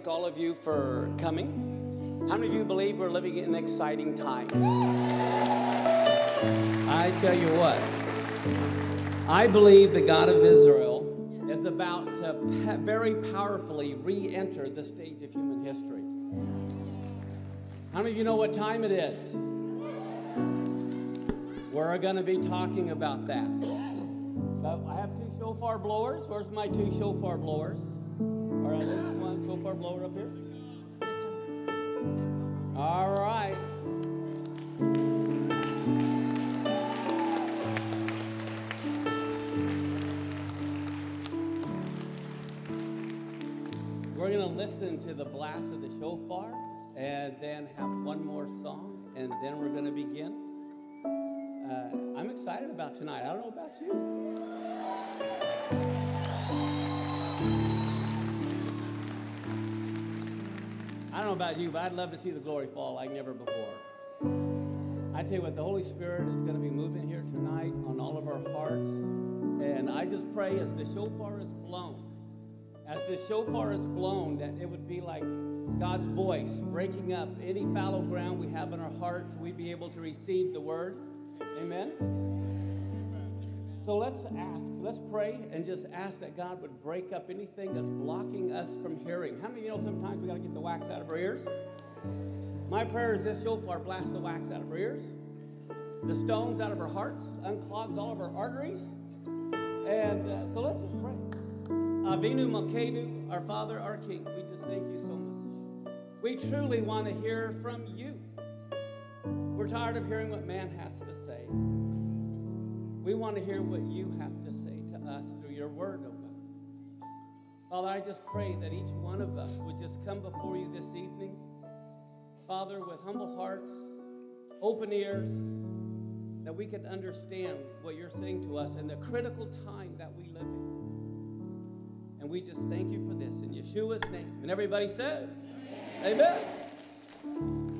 thank all of you for coming. How many of you believe we're living in exciting times? I tell you what, I believe the God of Israel is about to very powerfully re enter the stage of human history. How many of you know what time it is? We're going to be talking about that. But I have two shofar blowers. Where's my two shofar blowers? All right, there's one shofar blower up here. All right. We're going to listen to the blast of the shofar and then have one more song and then we're going to begin. Uh, I'm excited about tonight. I don't know about you. I don't know about you, but I'd love to see the glory fall like never before. I tell you what, the Holy Spirit is going to be moving here tonight on all of our hearts. And I just pray as the shofar is blown, as the shofar is blown, that it would be like God's voice breaking up any fallow ground we have in our hearts. We'd be able to receive the word. Amen. So let's ask, let's pray and just ask that God would break up anything that's blocking us from hearing. How many of you know sometimes we got to get the wax out of our ears? My prayer is this shofar blasts the wax out of our ears, the stones out of our hearts, unclogs all of our arteries. And uh, so let's just pray. Avinu Malkeinu, our Father, our King, we just thank you so much. We truly want to hear from you. We're tired of hearing what man has to say. We want to hear what you have to say to us through your word, oh God. Father, I just pray that each one of us would just come before you this evening, Father, with humble hearts, open ears, that we could understand what you're saying to us in the critical time that we live in. And we just thank you for this in Yeshua's name. And everybody said, Amen. Thank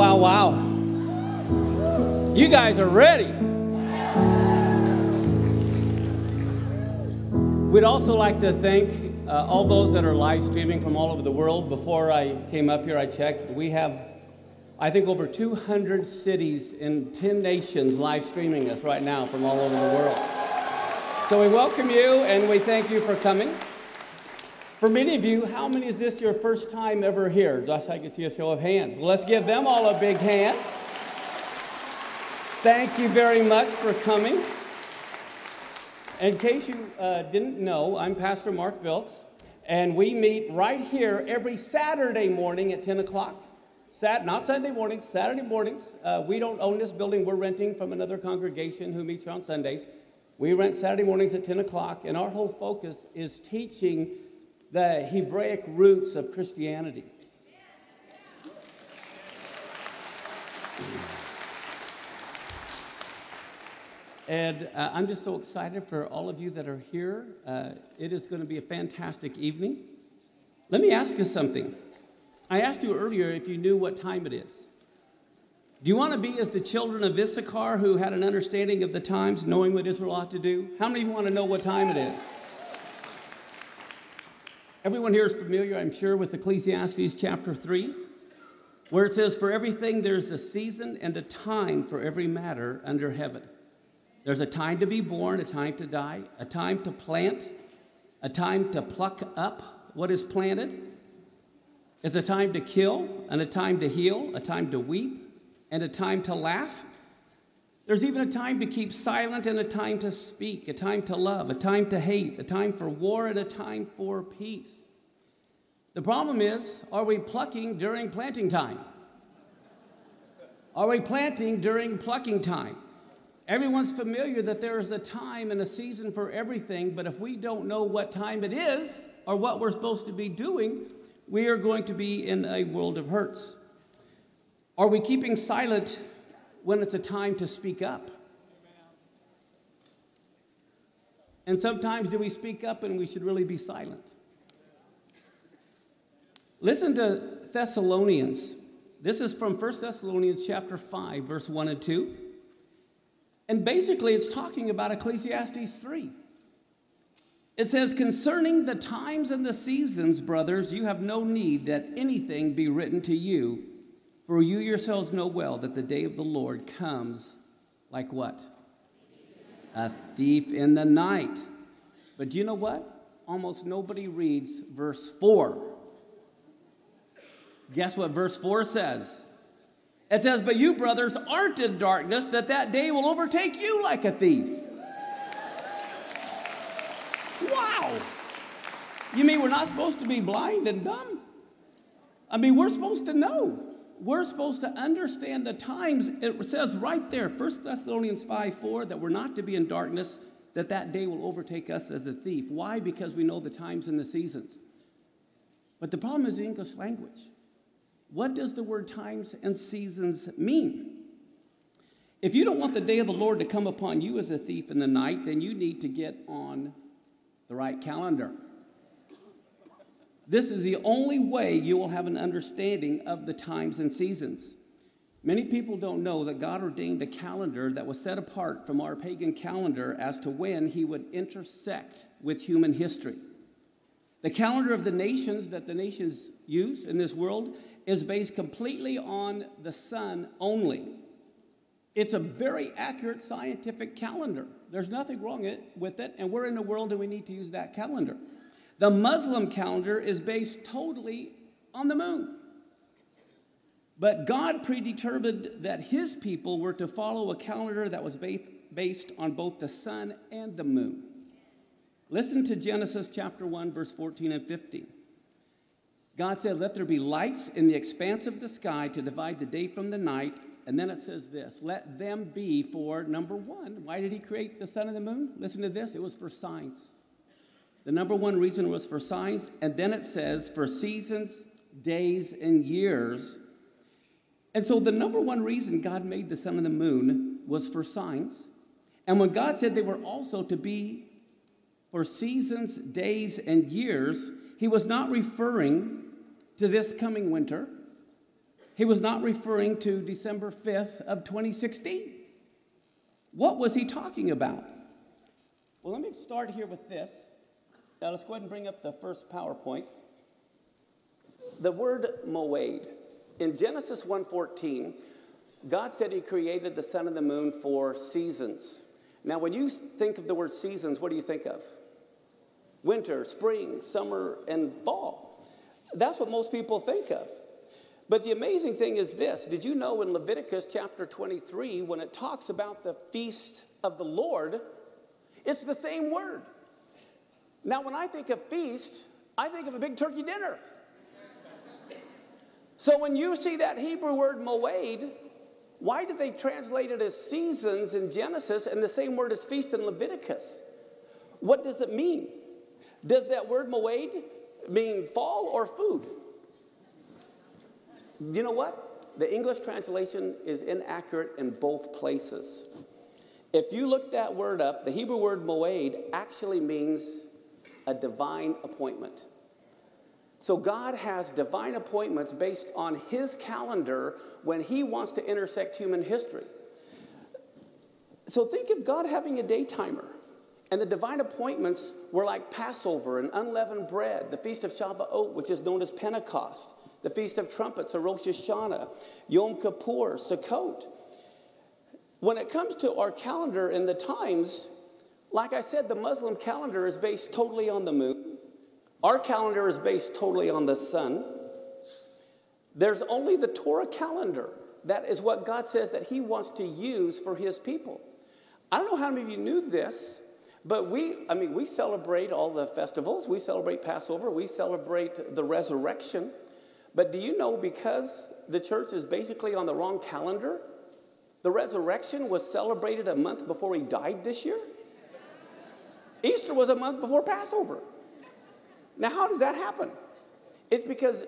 Wow, wow. You guys are ready. We'd also like to thank uh, all those that are live streaming from all over the world. Before I came up here, I checked. We have, I think, over 200 cities in 10 nations live streaming us right now from all over the world. So we welcome you and we thank you for coming. For many of you, how many is this your first time ever here? Just I can see a show of hands. Well, let's give them all a big hand. Thank you very much for coming. In case you uh, didn't know, I'm Pastor Mark Biltz, and we meet right here every Saturday morning at 10 o'clock. Sat, not Sunday mornings, Saturday mornings. Uh, we don't own this building, we're renting from another congregation who meets on Sundays. We rent Saturday mornings at 10 o'clock, and our whole focus is teaching the Hebraic roots of Christianity. And uh, I'm just so excited for all of you that are here. Uh, it is going to be a fantastic evening. Let me ask you something. I asked you earlier if you knew what time it is. Do you want to be as the children of Issachar who had an understanding of the times, knowing what Israel ought to do? How many of you want to know what time it is? Everyone here is familiar, I'm sure, with Ecclesiastes chapter 3, where it says, For everything there's a season and a time for every matter under heaven. There's a time to be born, a time to die, a time to plant, a time to pluck up what is planted. It's a time to kill and a time to heal, a time to weep and a time to laugh. There's even a time to keep silent and a time to speak, a time to love, a time to hate, a time for war and a time for peace. The problem is, are we plucking during planting time? Are we planting during plucking time? Everyone's familiar that there is a time and a season for everything, but if we don't know what time it is or what we're supposed to be doing, we are going to be in a world of hurts. Are we keeping silent when it's a time to speak up? And sometimes do we speak up and we should really be silent? Listen to Thessalonians. This is from 1 Thessalonians chapter 5 verse 1 and 2. And basically it's talking about Ecclesiastes 3. It says, Concerning the times and the seasons, brothers, you have no need that anything be written to you, for you yourselves know well that the day of the Lord comes like what? A thief in the night. But do you know what? Almost nobody reads verse 4. Guess what verse 4 says? It says, But you, brothers, aren't in darkness, that that day will overtake you like a thief. Wow. You mean we're not supposed to be blind and dumb? I mean, we're supposed to know. We're supposed to understand the times. It says right there, 1 Thessalonians 5 4, that we're not to be in darkness, that that day will overtake us as a thief. Why? Because we know the times and the seasons. But the problem is the English language. What does the word times and seasons mean? If you don't want the day of the Lord to come upon you as a thief in the night, then you need to get on the right calendar. This is the only way you will have an understanding of the times and seasons. Many people don't know that God ordained a calendar that was set apart from our pagan calendar as to when he would intersect with human history. The calendar of the nations that the nations use in this world is based completely on the sun only. It's a very accurate scientific calendar. There's nothing wrong with it, and we're in a world and we need to use that calendar. The Muslim calendar is based totally on the moon. But God predetermined that his people were to follow a calendar that was based on both the sun and the moon. Listen to Genesis chapter 1, verse 14 and 15. God said, Let there be lights in the expanse of the sky to divide the day from the night. And then it says this let them be for number one. Why did he create the sun and the moon? Listen to this it was for signs. The number one reason was for signs. And then it says for seasons, days, and years. And so the number one reason God made the sun and the moon was for signs. And when God said they were also to be for seasons, days, and years, he was not referring to this coming winter. he was not referring to December 5th of 2016. What was he talking about? Well, let me start here with this. Now let's go ahead and bring up the first PowerPoint. The word moed. In Genesis 1:14, God said he created the sun and the moon for seasons. Now, when you think of the word seasons, what do you think of? Winter, spring, summer, and fall. That's what most people think of. But the amazing thing is this Did you know in Leviticus chapter 23, when it talks about the feast of the Lord, it's the same word? Now, when I think of feast, I think of a big turkey dinner. So when you see that Hebrew word moed, why did they translate it as seasons in Genesis and the same word as feast in Leviticus? What does it mean? Does that word moed mean fall or food? You know what? The English translation is inaccurate in both places. If you look that word up, the Hebrew word moed actually means a divine appointment. So God has divine appointments based on his calendar when he wants to intersect human history. So think of God having a day timer. And the divine appointments were like Passover and unleavened bread, the Feast of Shavuot, which is known as Pentecost, the Feast of Trumpets, or Rosh Hashanah, Yom Kippur, Sukkot. When it comes to our calendar and the times, like I said, the Muslim calendar is based totally on the moon. Our calendar is based totally on the sun. There's only the Torah calendar. That is what God says that He wants to use for His people. I don't know how many of you knew this, but we, I mean, we celebrate all the festivals. We celebrate Passover. We celebrate the resurrection. But do you know because the church is basically on the wrong calendar, the resurrection was celebrated a month before He died this year? Easter was a month before Passover. Now, how does that happen? It's because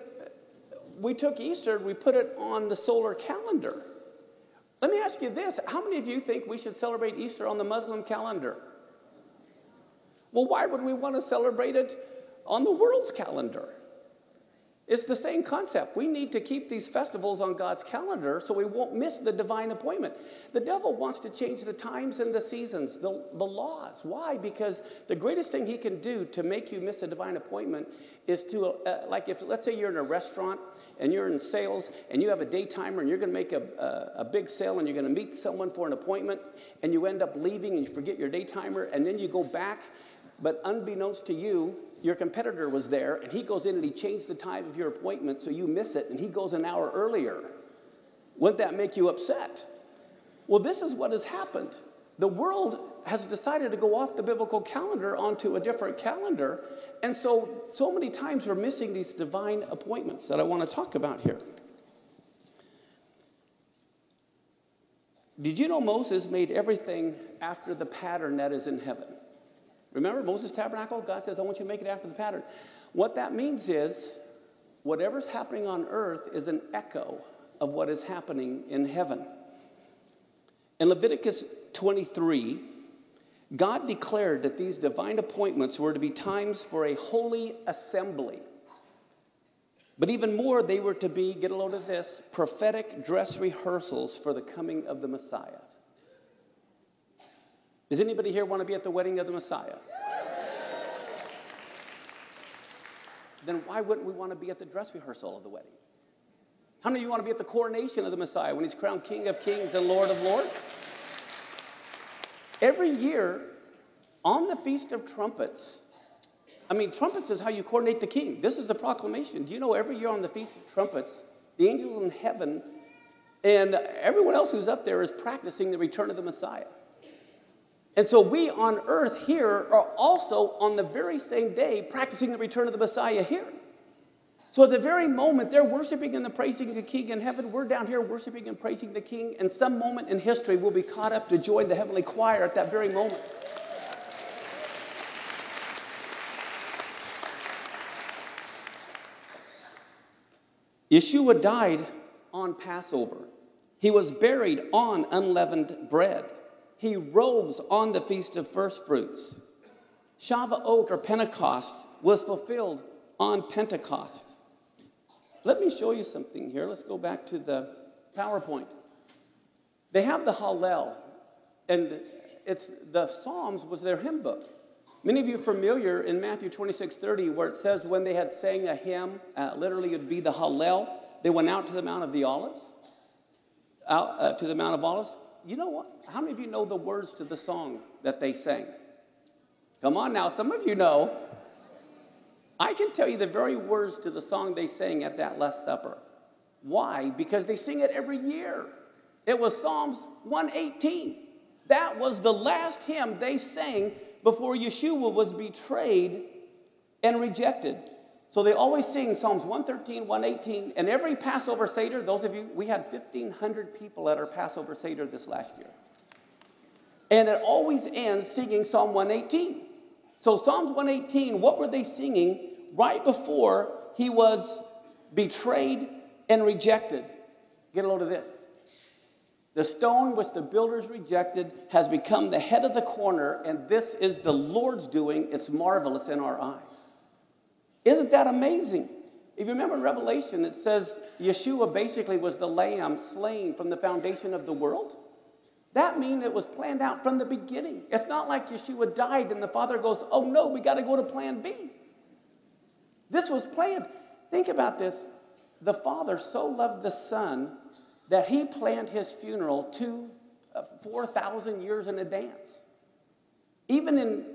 we took Easter we put it on the solar calendar. Let me ask you this how many of you think we should celebrate Easter on the Muslim calendar? Well, why would we want to celebrate it on the world's calendar? It's the same concept. We need to keep these festivals on God's calendar so we won't miss the divine appointment. The devil wants to change the times and the seasons, the, the laws. Why? Because the greatest thing he can do to make you miss a divine appointment is to, uh, like, if let's say you're in a restaurant and you're in sales and you have a day timer and you're going to make a, a, a big sale and you're going to meet someone for an appointment and you end up leaving and you forget your day timer and then you go back, but unbeknownst to you, your competitor was there and he goes in and he changed the time of your appointment so you miss it and he goes an hour earlier. Wouldn't that make you upset? Well, this is what has happened. The world has decided to go off the biblical calendar onto a different calendar. And so, so many times we're missing these divine appointments that I want to talk about here. Did you know Moses made everything after the pattern that is in heaven? Remember Moses' tabernacle? God says, I want you to make it after the pattern. What that means is, whatever's happening on earth is an echo of what is happening in heaven. In Leviticus 23, God declared that these divine appointments were to be times for a holy assembly. But even more, they were to be, get a load of this, prophetic dress rehearsals for the coming of the Messiah. Does anybody here want to be at the wedding of the Messiah? Then why wouldn't we want to be at the dress rehearsal of the wedding? How many of you want to be at the coronation of the Messiah when he's crowned King of Kings and Lord of Lords? Every year on the Feast of Trumpets, I mean, trumpets is how you coordinate the king. This is the proclamation. Do you know every year on the Feast of Trumpets, the angels in heaven and everyone else who's up there is practicing the return of the Messiah? And so we on earth here are also on the very same day practicing the return of the Messiah here. So at the very moment they're worshiping and the praising the King in heaven, we're down here worshiping and praising the King. And some moment in history we'll be caught up to join the heavenly choir at that very moment. Yeshua died on Passover. He was buried on unleavened bread. He rose on the Feast of First Fruits. Shavuot or Pentecost was fulfilled on Pentecost. let me show you something here. Let's go back to the PowerPoint. They have the Hallel, and it's the Psalms was their hymn book. Many of you are familiar in Matthew 26, 30, where it says when they had sang a hymn, uh, literally it would be the Hallel, they went out to the Mount of the Olives, out uh, to the Mount of Olives. You know what? How many of you know the words to the song that they sang? Come on now, some of you know. I can tell you the very words to the song they sang at that Last Supper. Why? Because they sing it every year. It was Psalms 118. That was the last hymn they sang before Yeshua was betrayed and rejected. So they always sing Psalms 113, 118, and every Passover Seder, those of you, we had 1,500 people at our Passover Seder this last year. And it always ends singing Psalm 118. So, Psalms 118, what were they singing right before he was betrayed and rejected? Get a load of this. The stone which the builders rejected has become the head of the corner, and this is the Lord's doing. It's marvelous in our eyes. Isn't that amazing? If you remember in Revelation, it says Yeshua basically was the lamb slain from the foundation of the world. That means it was planned out from the beginning. It's not like Yeshua died and the Father goes, oh no, we got to go to plan B. This was planned. Think about this. The Father so loved the Son that he planned his funeral two, uh, 4,000 years in advance. Even in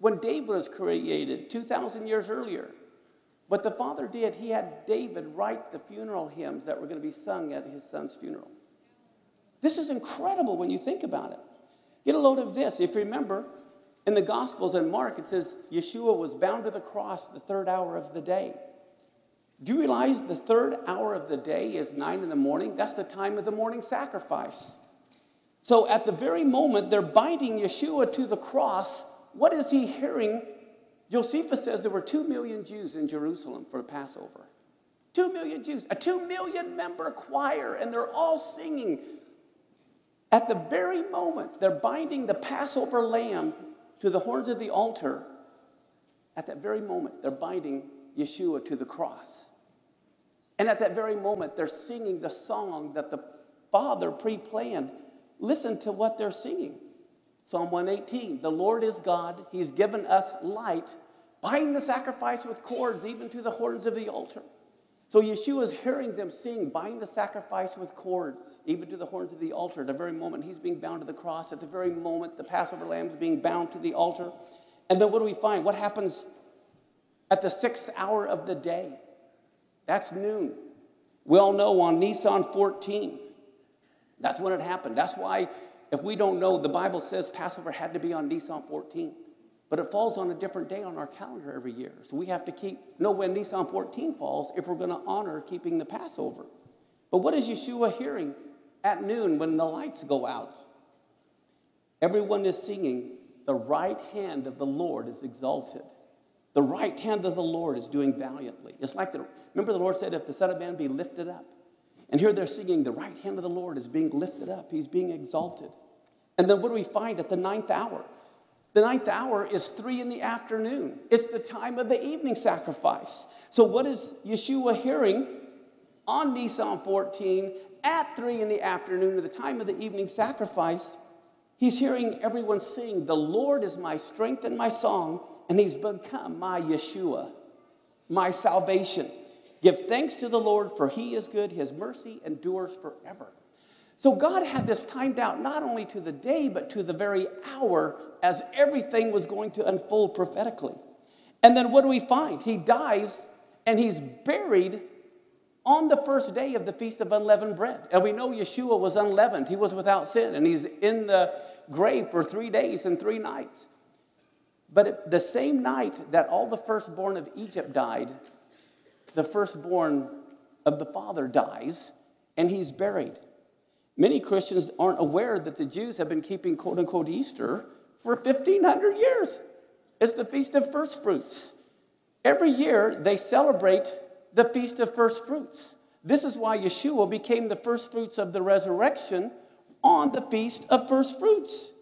when David was created 2,000 years earlier. What the Father did, he had David write the funeral hymns that were going to be sung at his son's funeral. This is incredible when you think about it. Get a load of this. If you remember, in the Gospels in Mark, it says Yeshua was bound to the cross the third hour of the day. Do you realize the third hour of the day is nine in the morning? That's the time of the morning sacrifice. So at the very moment they're binding Yeshua to the cross, what is he hearing? Josephus says there were two million Jews in Jerusalem for the Passover. Two million Jews, a two million member choir, and they're all singing at the very moment they're binding the Passover lamb to the horns of the altar, at that very moment they're binding Yeshua to the cross. And at that very moment they're singing the song that the Father pre planned. Listen to what they're singing Psalm 118 The Lord is God, He's given us light. Bind the sacrifice with cords, even to the horns of the altar. So Yeshua is hearing them sing, bind the sacrifice with cords, even to the horns of the altar. At the very moment he's being bound to the cross, at the very moment the Passover lamb is being bound to the altar. And then what do we find? What happens at the sixth hour of the day? That's noon. We all know on Nisan 14, that's when it happened. That's why, if we don't know, the Bible says Passover had to be on Nisan 14. But it falls on a different day on our calendar every year. So we have to keep know when Nisan 14 falls if we're going to honor keeping the Passover. But what is Yeshua hearing at noon when the lights go out? Everyone is singing, The right hand of the Lord is exalted. The right hand of the Lord is doing valiantly. It's like the, remember the Lord said, If the Son of Man be lifted up. And here they're singing, The right hand of the Lord is being lifted up, He's being exalted. And then what do we find at the ninth hour? The ninth hour is three in the afternoon. It's the time of the evening sacrifice. So, what is Yeshua hearing on Nisan 14 at three in the afternoon at the time of the evening sacrifice? He's hearing everyone sing, The Lord is my strength and my song, and He's become my Yeshua, my salvation. Give thanks to the Lord, for He is good, His mercy endures forever. So God had this timed out not only to the day, but to the very hour as everything was going to unfold prophetically. And then what do we find? He dies and he's buried on the first day of the Feast of Unleavened Bread. And we know Yeshua was unleavened, he was without sin, and he's in the grave for three days and three nights. But the same night that all the firstborn of Egypt died, the firstborn of the father dies, and he's buried. Many Christians aren't aware that the Jews have been keeping quote unquote Easter for 1,500 years. It's the Feast of First Fruits. Every year they celebrate the Feast of First Fruits. This is why Yeshua became the first fruits of the resurrection on the Feast of First Fruits.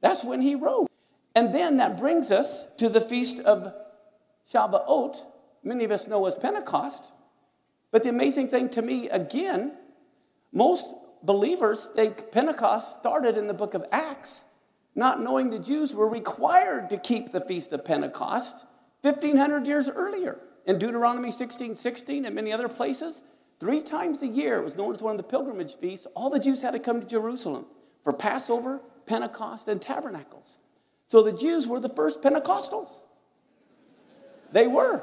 That's when he rose. And then that brings us to the Feast of Shavuot, many of us know as Pentecost. But the amazing thing to me, again, most believers think Pentecost started in the book of Acts, not knowing the Jews were required to keep the Feast of Pentecost 1,500 years earlier. In Deuteronomy 16 16 and many other places, three times a year, it was known as one of the pilgrimage feasts, all the Jews had to come to Jerusalem for Passover, Pentecost, and Tabernacles. So the Jews were the first Pentecostals. They were.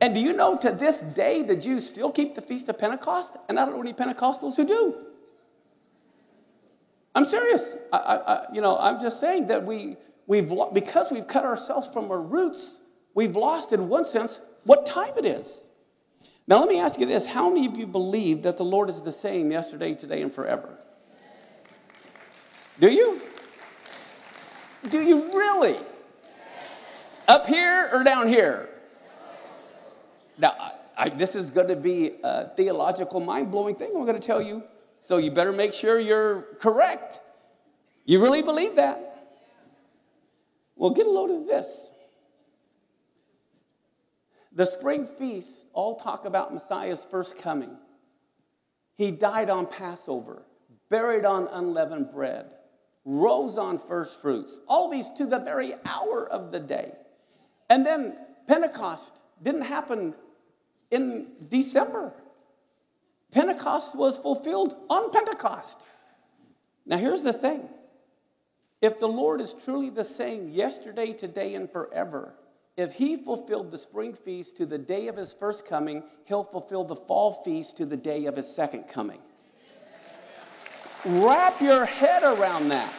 And do you know to this day the Jews still keep the Feast of Pentecost? And I don't know any Pentecostals who do. I'm serious. I, I, you know, I'm just saying that we, we've, because we've cut ourselves from our roots, we've lost, in one sense, what time it is. Now, let me ask you this how many of you believe that the Lord is the same yesterday, today, and forever? Do you? Do you really? Up here or down here? Now, I, this is going to be a theological, mind blowing thing I'm going to tell you. So you better make sure you're correct. You really believe that? Well, get a load of this. The spring feasts all talk about Messiah's first coming. He died on Passover, buried on unleavened bread, rose on first fruits, all these to the very hour of the day. And then Pentecost didn't happen in December. Pentecost was fulfilled on Pentecost. Now, here's the thing if the Lord is truly the same yesterday, today, and forever, if he fulfilled the spring feast to the day of his first coming, he'll fulfill the fall feast to the day of his second coming. Wrap your head around that.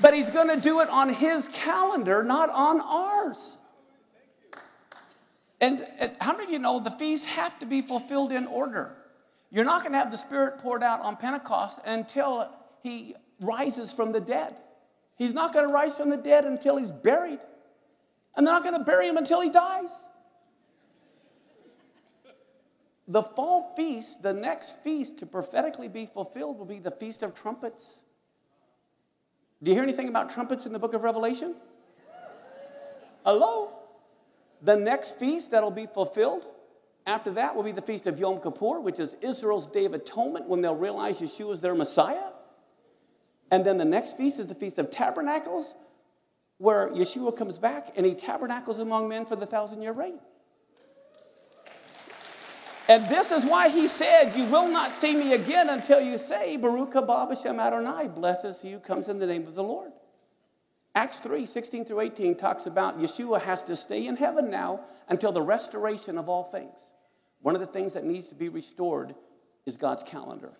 But he's going to do it on his calendar, not on ours. And, and, how many of you know the feasts have to be fulfilled in order? You're not going to have the Spirit poured out on Pentecost until he rises from the dead. He's not going to rise from the dead until he's buried. And they're not going to bury him until he dies. The fall feast, the next feast to prophetically be fulfilled, will be the Feast of Trumpets. Do you hear anything about trumpets in the book of Revelation? Hello? The next feast that'll be fulfilled after that will be the feast of Yom Kippur, which is Israel's Day of Atonement when they'll realize Yeshua is their Messiah. And then the next feast is the Feast of Tabernacles, where Yeshua comes back and he tabernacles among men for the thousand year reign. And this is why he said, You will not see me again until you say, Baruch haba b'shem Adonai, blessed is he who comes in the name of the Lord. Acts 3 16 through 18 talks about Yeshua has to stay in heaven now until the restoration of all things. One of the things that needs to be restored is God's calendar.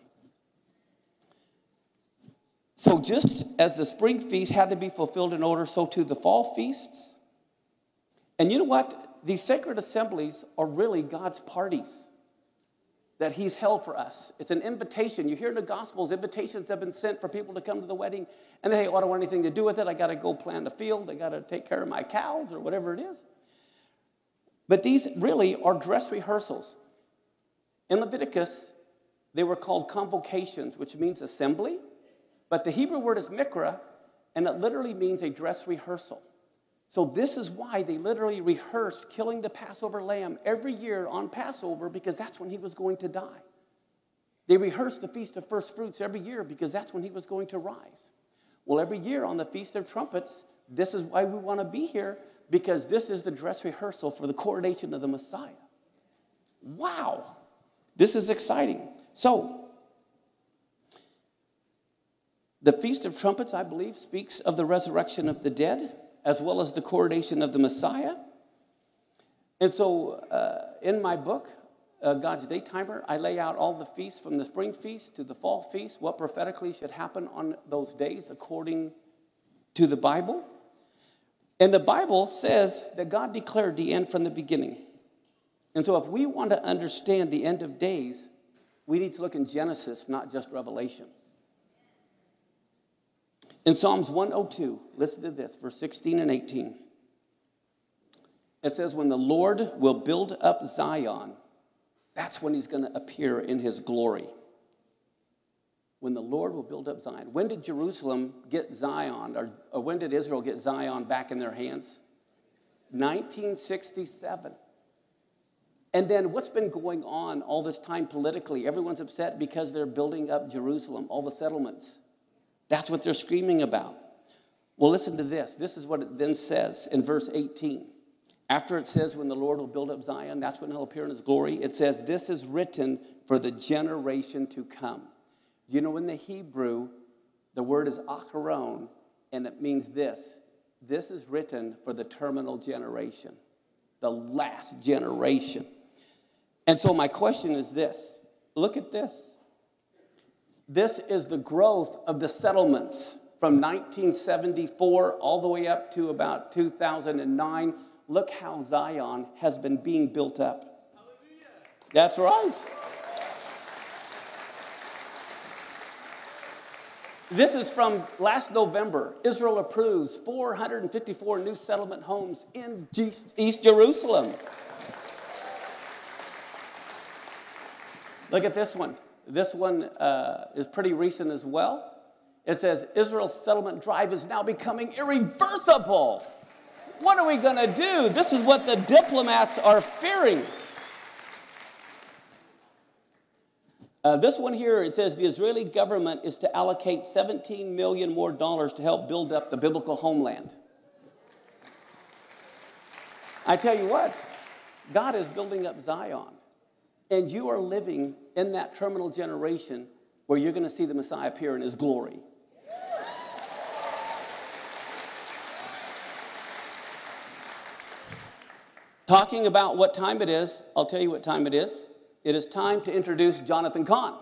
So, just as the spring feast had to be fulfilled in order, so too the fall feasts. And you know what? These sacred assemblies are really God's parties that He's held for us. It's an invitation. You hear in the Gospels, invitations have been sent for people to come to the wedding, and they say, Oh, I don't want anything to do with it. I got to go plant a field, I got to take care of my cows, or whatever it is. But these really are dress rehearsals. In Leviticus, they were called convocations, which means assembly. But the Hebrew word is mikra, and it literally means a dress rehearsal. So, this is why they literally rehearsed killing the Passover lamb every year on Passover because that's when he was going to die. They rehearsed the Feast of First Fruits every year because that's when he was going to rise. Well, every year on the Feast of Trumpets, this is why we want to be here because this is the dress rehearsal for the coronation of the Messiah. Wow, this is exciting. So, the Feast of Trumpets, I believe, speaks of the resurrection of the dead as well as the coronation of the Messiah. And so, uh, in my book, uh, God's Daytimer, I lay out all the feasts from the spring feast to the fall feast, what prophetically should happen on those days according to the Bible. And the Bible says that God declared the end from the beginning. And so, if we want to understand the end of days, we need to look in Genesis, not just Revelation. In Psalms 102, listen to this, verse 16 and 18. It says, When the Lord will build up Zion, that's when he's going to appear in his glory. When the Lord will build up Zion. When did Jerusalem get Zion, or, or when did Israel get Zion back in their hands? 1967. And then what's been going on all this time politically? Everyone's upset because they're building up Jerusalem, all the settlements. That's what they're screaming about. Well, listen to this. This is what it then says in verse 18. After it says, when the Lord will build up Zion, that's when he'll appear in his glory. It says, This is written for the generation to come. You know, in the Hebrew, the word is acharon, and it means this this is written for the terminal generation, the last generation. And so, my question is this look at this. This is the growth of the settlements from 1974 all the way up to about 2009. Look how Zion has been being built up. That's right. This is from last November. Israel approves 454 new settlement homes in East Jerusalem. Look at this one. This one uh, is pretty recent as well. It says Israel's settlement drive is now becoming irreversible. What are we going to do? This is what the diplomats are fearing. Uh, this one here, it says the Israeli government is to allocate 17 million more dollars to help build up the biblical homeland. I tell you what, God is building up Zion, and you are living in that terminal generation where you're going to see the Messiah appear in his glory. Talking about what time it is, I'll tell you what time it is. It is time to introduce Jonathan Cahn.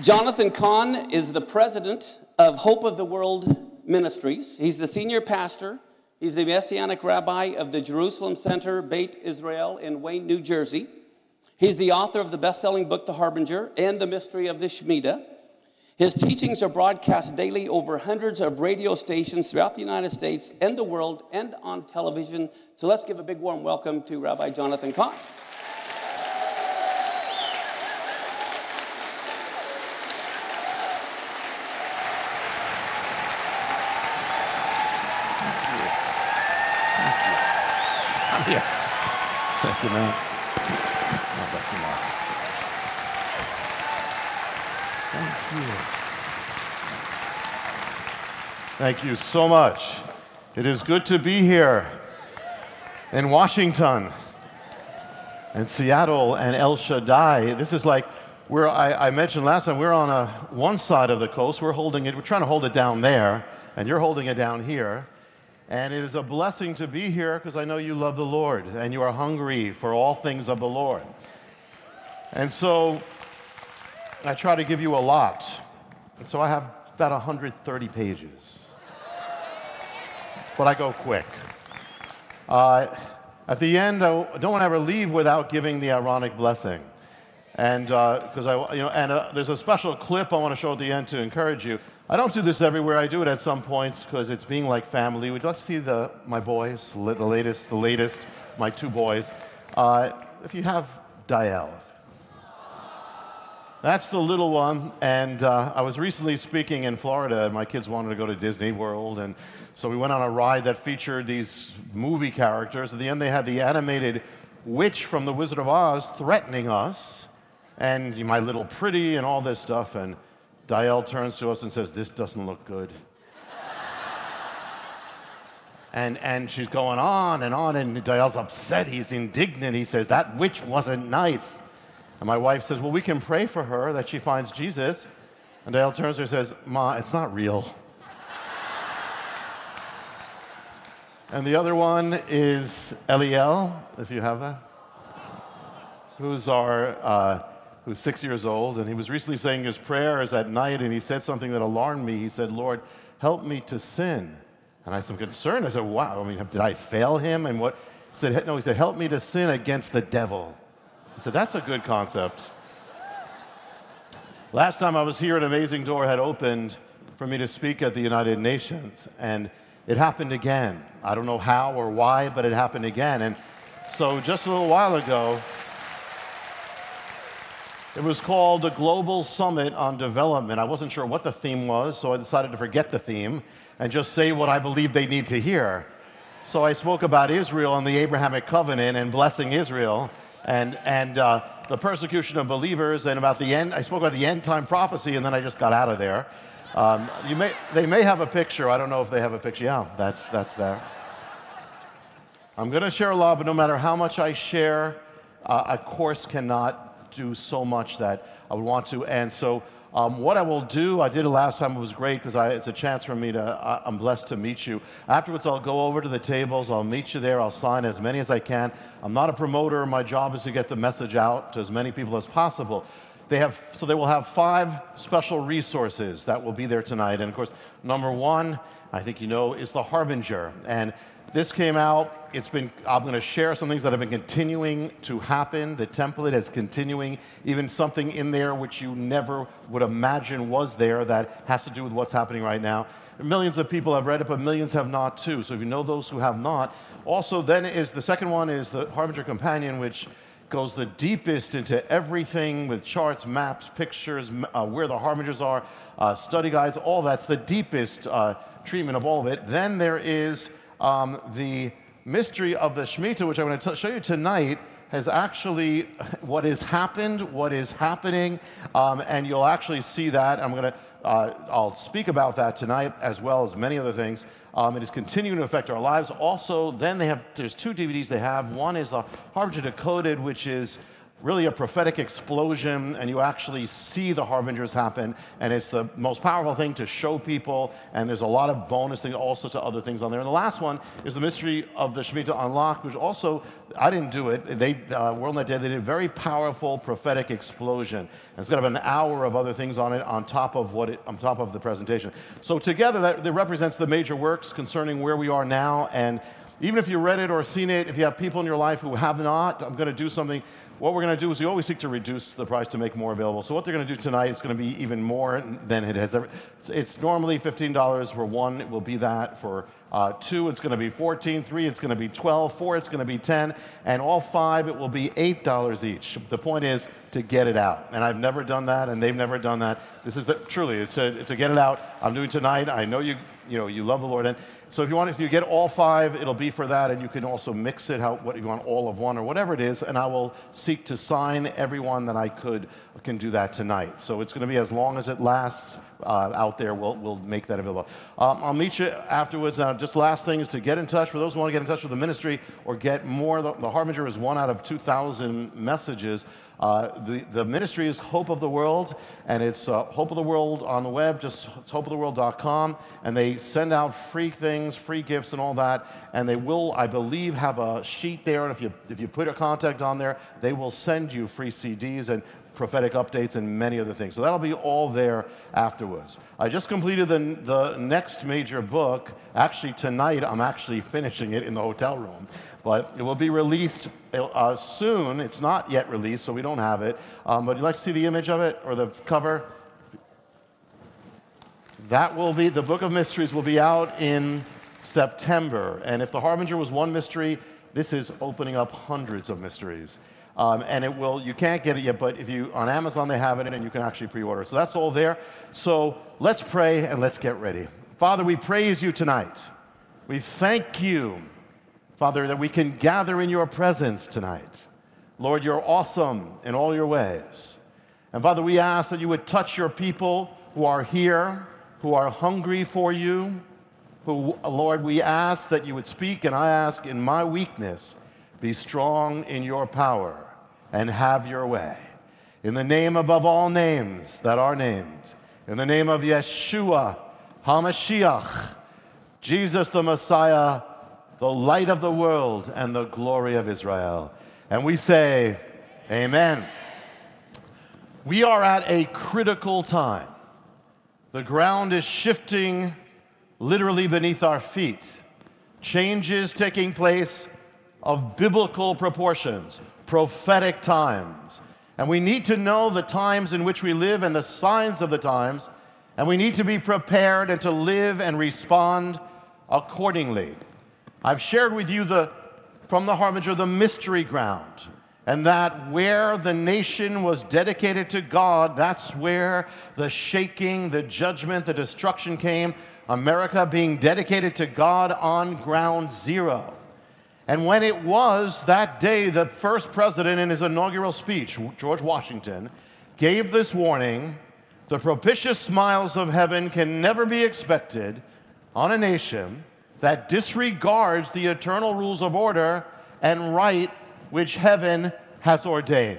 Jonathan Cahn is the president of Hope of the World Ministries. He's the senior pastor. He's the messianic rabbi of the Jerusalem Center, Beit Israel in Wayne, New Jersey. He's the author of the best selling book, The Harbinger, and The Mystery of the Shemitah. His teachings are broadcast daily over hundreds of radio stations throughout the United States and the world and on television. So let's give a big warm welcome to Rabbi Jonathan Cahn. Thank you. God bless you, Mark. Thank you. Thank you so much. It is good to be here in Washington and Seattle and El Shaddai. This is like we're, I, I mentioned last time, we're on a, one side of the coast. We're holding it, we're trying to hold it down there, and you're holding it down here. And it is a blessing to be here because I know you love the Lord and you are hungry for all things of the Lord. And so I try to give you a lot. And so I have about 130 pages. But I go quick. Uh, at the end, I don't want to ever leave without giving the Aaronic blessing. And because I, you know, and uh, there's a special clip I want to show at the end to encourage you. I don't do this everywhere. I do it at some points because it's being like family. We'd love to see the my boys, the latest, the latest, my two boys. Uh, if you have Dial, that's the little one. And uh, I was recently speaking in Florida, my kids wanted to go to Disney World. And so we went on a ride that featured these movie characters. At the end, they had the animated witch from The Wizard of Oz threatening us, and my little pretty, and all this stuff. And Dial turns to us and says, This doesn't look good. And, and she's going on and on, and Dial's upset. He's indignant. He says, That witch wasn't nice. And my wife says, Well, we can pray for her that she finds Jesus. And Dale turns to her and says, Ma, it's not real. and the other one is Eliel, if you have that, who's our. Uh, who's six years old, and he was recently saying his prayers at night, and he said something that alarmed me. He said, Lord, help me to sin. And I had some concern. I said, Wow, I mean, did I fail him? And what? He said, No, he said, Help me to sin against the devil. I said, That's a good concept. Last time I was here, an amazing door had opened for me to speak at the United Nations, and it happened again. I don't know how or why, but it happened again. And so just a little while ago, It was called the Global Summit on Development. I wasn't sure what the theme was, so I decided to forget the theme and just say what I believe they need to hear. So I spoke about Israel and the Abrahamic covenant and blessing Israel and, and uh, the persecution of believers and about the end. I spoke about the end time prophecy and then I just got out of there. Um, you may, they may have a picture. I don't know if they have a picture. Yeah, that's, that's there. I'm going to share a lot, but no matter how much I share, uh, a course cannot do so much that I would want to. And so, um, what I will do, I did it last time, it was great because it's a chance for me to, I, I'm blessed to meet you. Afterwards, I'll go over to the tables, I'll meet you there, I'll sign as many as I can. I'm not a promoter, my job is to get the message out to as many people as possible. They have, so they will have five special resources that will be there tonight. And of course, number one, I think you know, is the Harbinger. And this came out. It's been, I'm going to share some things that have been continuing to happen. The template is continuing, even something in there which you never would imagine was there that has to do with what's happening right now. Millions of people have read it, but millions have not too. So if you know those who have not, also then is the second one is the Harbinger Companion, which goes the deepest into everything with charts, maps, pictures, uh, where the harbingers are, uh, study guides, all that's the deepest uh, treatment of all of it. Then there is um, the mystery of the Shemitah, which I'm going to show you tonight, has actually what has happened, what is happening, um, and you'll actually see that. I'm going to, uh, I'll speak about that tonight as well as many other things. Um, it is continuing to affect our lives. Also, then they have, there's two DVDs they have. One is the Harbinger Decoded, which is really a prophetic explosion, and you actually see the harbingers happen, and it's the most powerful thing to show people, and there's a lot of bonus things, all sorts of other things on there. And the last one is the mystery of the Shemitah Unlocked, which also, I didn't do it, they, uh, World Net they did a very powerful prophetic explosion. And it's got about an hour of other things on it on top of what it, on top of the presentation. So together, that, that represents the major works concerning where we are now, and even if you read it or seen it, if you have people in your life who have not, I'm going to do something what we're going to do is we always seek to reduce the price to make more available. So what they're going to do tonight is going to be even more than it has ever. It's normally $15 for one. It will be that for uh, two. It's going to be 14. Three. It's going to be 12. Four. It's going to be 10. And all five. It will be eight dollars each. The point is to get it out. And I've never done that, and they've never done that. This is the, truly it's to get it out. I'm doing tonight. I know you. You know you love the Lord and. So if you want, if you get all five, it'll be for that, and you can also mix it how what you want, all of one or whatever it is, and I will seek to sign everyone that I could can do that tonight. So it's going to be as long as it lasts uh, out there. We'll we'll make that available. Um, I'll meet you afterwards. Now, just last thing is to get in touch for those who want to get in touch with the ministry or get more. The, the Harbinger is one out of 2,000 messages. Uh, the, the ministry is Hope of the World, and it's uh, Hope of the World on the web, just hopeoftheworld.com, and they send out free things, free gifts, and all that. And they will, I believe, have a sheet there, and if you, if you put a contact on there, they will send you free CDs and prophetic updates and many other things. So that'll be all there afterwards. I just completed the, the next major book. Actually, tonight I'm actually finishing it in the hotel room but it will be released uh, soon. It's not yet released, so we don't have it. Um, but you'd like to see the image of it or the cover? That will be, the Book of Mysteries will be out in September. And if the Harbinger was one mystery, this is opening up hundreds of mysteries. Um, and it will, you can't get it yet, but if you, on Amazon, they have it and you can actually pre order. So that's all there. So let's pray and let's get ready. Father, we praise you tonight. We thank you Father, that we can gather in your presence tonight. Lord, you're awesome in all your ways. And Father, we ask that you would touch your people who are here, who are hungry for you, who, Lord, we ask that you would speak, and I ask in my weakness, be strong in your power and have your way. In the name above all names that are named, in the name of Yeshua HaMashiach, Jesus the Messiah, the light of the world and the glory of Israel. And we say, Amen. We are at a critical time. The ground is shifting literally beneath our feet. Changes taking place of biblical proportions, prophetic times. And we need to know the times in which we live and the signs of the times. And we need to be prepared and to live and respond accordingly. I've shared with you the, from the Harbinger the mystery ground. And that where the nation was dedicated to God, that's where the shaking, the judgment, the destruction came. America being dedicated to God on ground zero. And when it was that day, the first president in his inaugural speech, George Washington, gave this warning the propitious smiles of heaven can never be expected on a nation that disregards the eternal rules of order and right which heaven has ordained.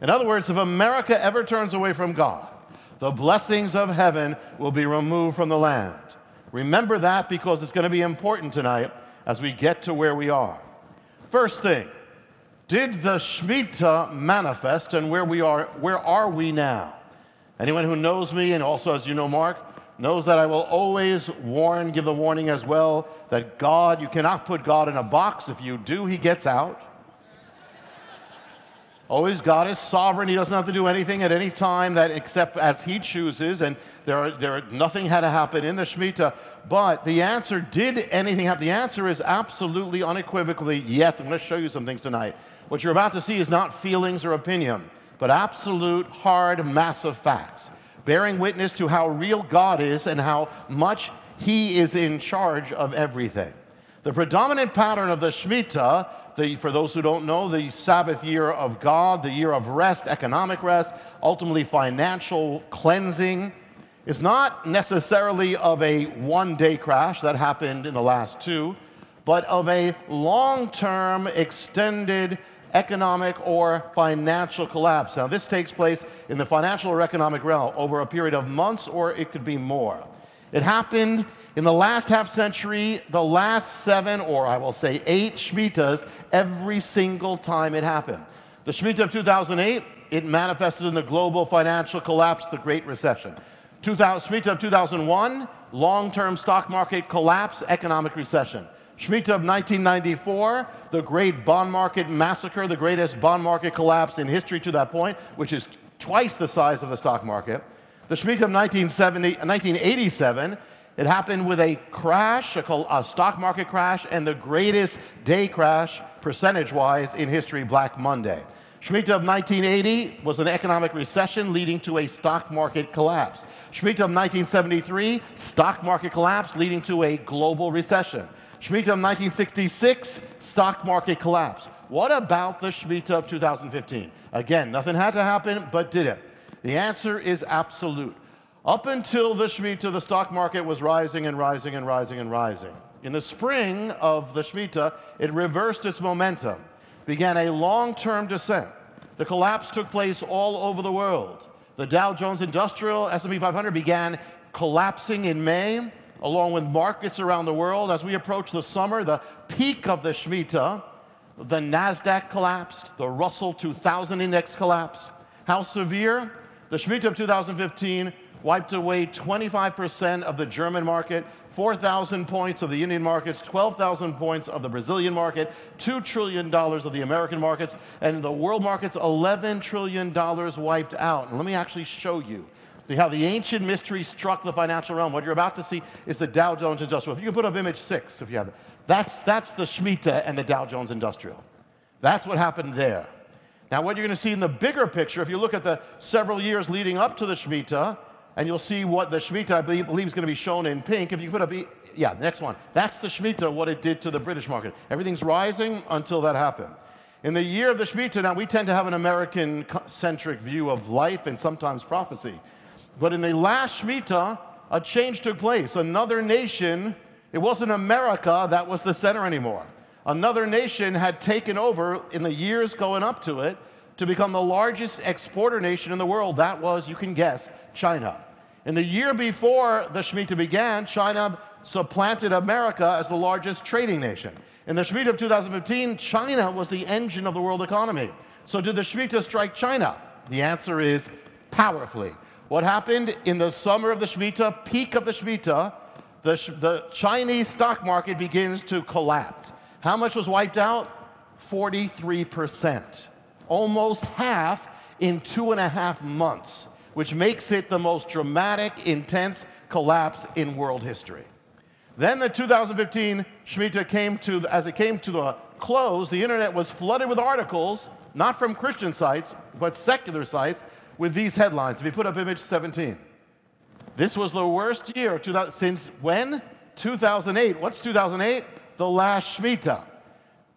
In other words, if America ever turns away from God, the blessings of heaven will be removed from the land. Remember that because it's going to be important tonight as we get to where we are. First thing, did the Shemitah manifest and where we are, where are we now? Anyone who knows me, and also as you know Mark, knows that I will always warn, give the warning as well, that God, you cannot put God in a box. If you do, he gets out. Always, God is sovereign. He doesn't have to do anything at any time that except as He chooses. And there, are, there nothing had to happen in the Shemitah. But the answer, did anything happen? The answer is absolutely, unequivocally yes. I'm going to show you some things tonight. What you're about to see is not feelings or opinion, but absolute, hard, massive facts, bearing witness to how real God is and how much He is in charge of everything. The predominant pattern of the Shemitah the, for those who don't know, the Sabbath year of God, the year of rest, economic rest, ultimately financial cleansing, is not necessarily of a one day crash that happened in the last two, but of a long term, extended economic or financial collapse. Now, this takes place in the financial or economic realm over a period of months, or it could be more. It happened in the last half century, the last seven, or I will say eight Shemitahs, every single time it happened. The Shemitah of 2008, it manifested in the global financial collapse, the Great Recession. 2000, Shemitah of 2001, long term stock market collapse, economic recession. Shemitah of 1994, the great bond market massacre, the greatest bond market collapse in history to that point, which is twice the size of the stock market. The Shemitah of 1987, it happened with a crash, a, a stock market crash, and the greatest day crash, percentage wise, in history, Black Monday. Shemitah of 1980 was an economic recession leading to a stock market collapse. Shemitah of 1973, stock market collapse leading to a global recession. Shemitah of 1966, stock market collapse. What about the Shemitah of 2015? Again, nothing had to happen, but did it? The answer is absolute. Up until the Shemitah, the stock market was rising and rising and rising and rising. In the spring of the Shemitah, it reversed its momentum, began a long term descent. The collapse took place all over the world. The Dow Jones Industrial S&P 500 began collapsing in May, along with markets around the world. As we approach the summer, the peak of the Shemitah, the NASDAQ collapsed, the Russell 2000 index collapsed. How severe? The Shemitah of 2015 wiped away 25% of the German market, 4,000 points of the Indian markets, 12,000 points of the Brazilian market, $2 trillion of the American markets, and the world markets, $11 trillion wiped out. And let me actually show you how the ancient mystery struck the financial realm. What you're about to see is the Dow Jones Industrial. If you can put up image six, if you have it, that's, that's the Shemitah and the Dow Jones Industrial. That's what happened there. Now, what you're going to see in the bigger picture, if you look at the several years leading up to the Shemitah, and you'll see what the Shemitah, I believe, believe is going to be shown in pink. If you put up, yeah, next one. That's the Shemitah, what it did to the British market. Everything's rising until that happened. In the year of the Shemitah, now we tend to have an American centric view of life and sometimes prophecy. But in the last Shemitah, a change took place. Another nation, it wasn't America that was the center anymore. Another nation had taken over in the years going up to it to become the largest exporter nation in the world. That was, you can guess, China. In the year before the Shemitah began, China supplanted America as the largest trading nation. In the Shemitah of 2015, China was the engine of the world economy. So, did the Shemitah strike China? The answer is powerfully. What happened in the summer of the Shemitah, peak of the Shemitah, the, the Chinese stock market begins to collapse. How much was wiped out? 43%. Almost half in two and a half months which makes it the most dramatic, intense collapse in world history. Then the 2015 Shemitah came to, as it came to the close, the internet was flooded with articles not from Christian sites, but secular sites, with these headlines. If you put up image 17, this was the worst year 2000, since when? 2008. What's 2008? The last Shemitah.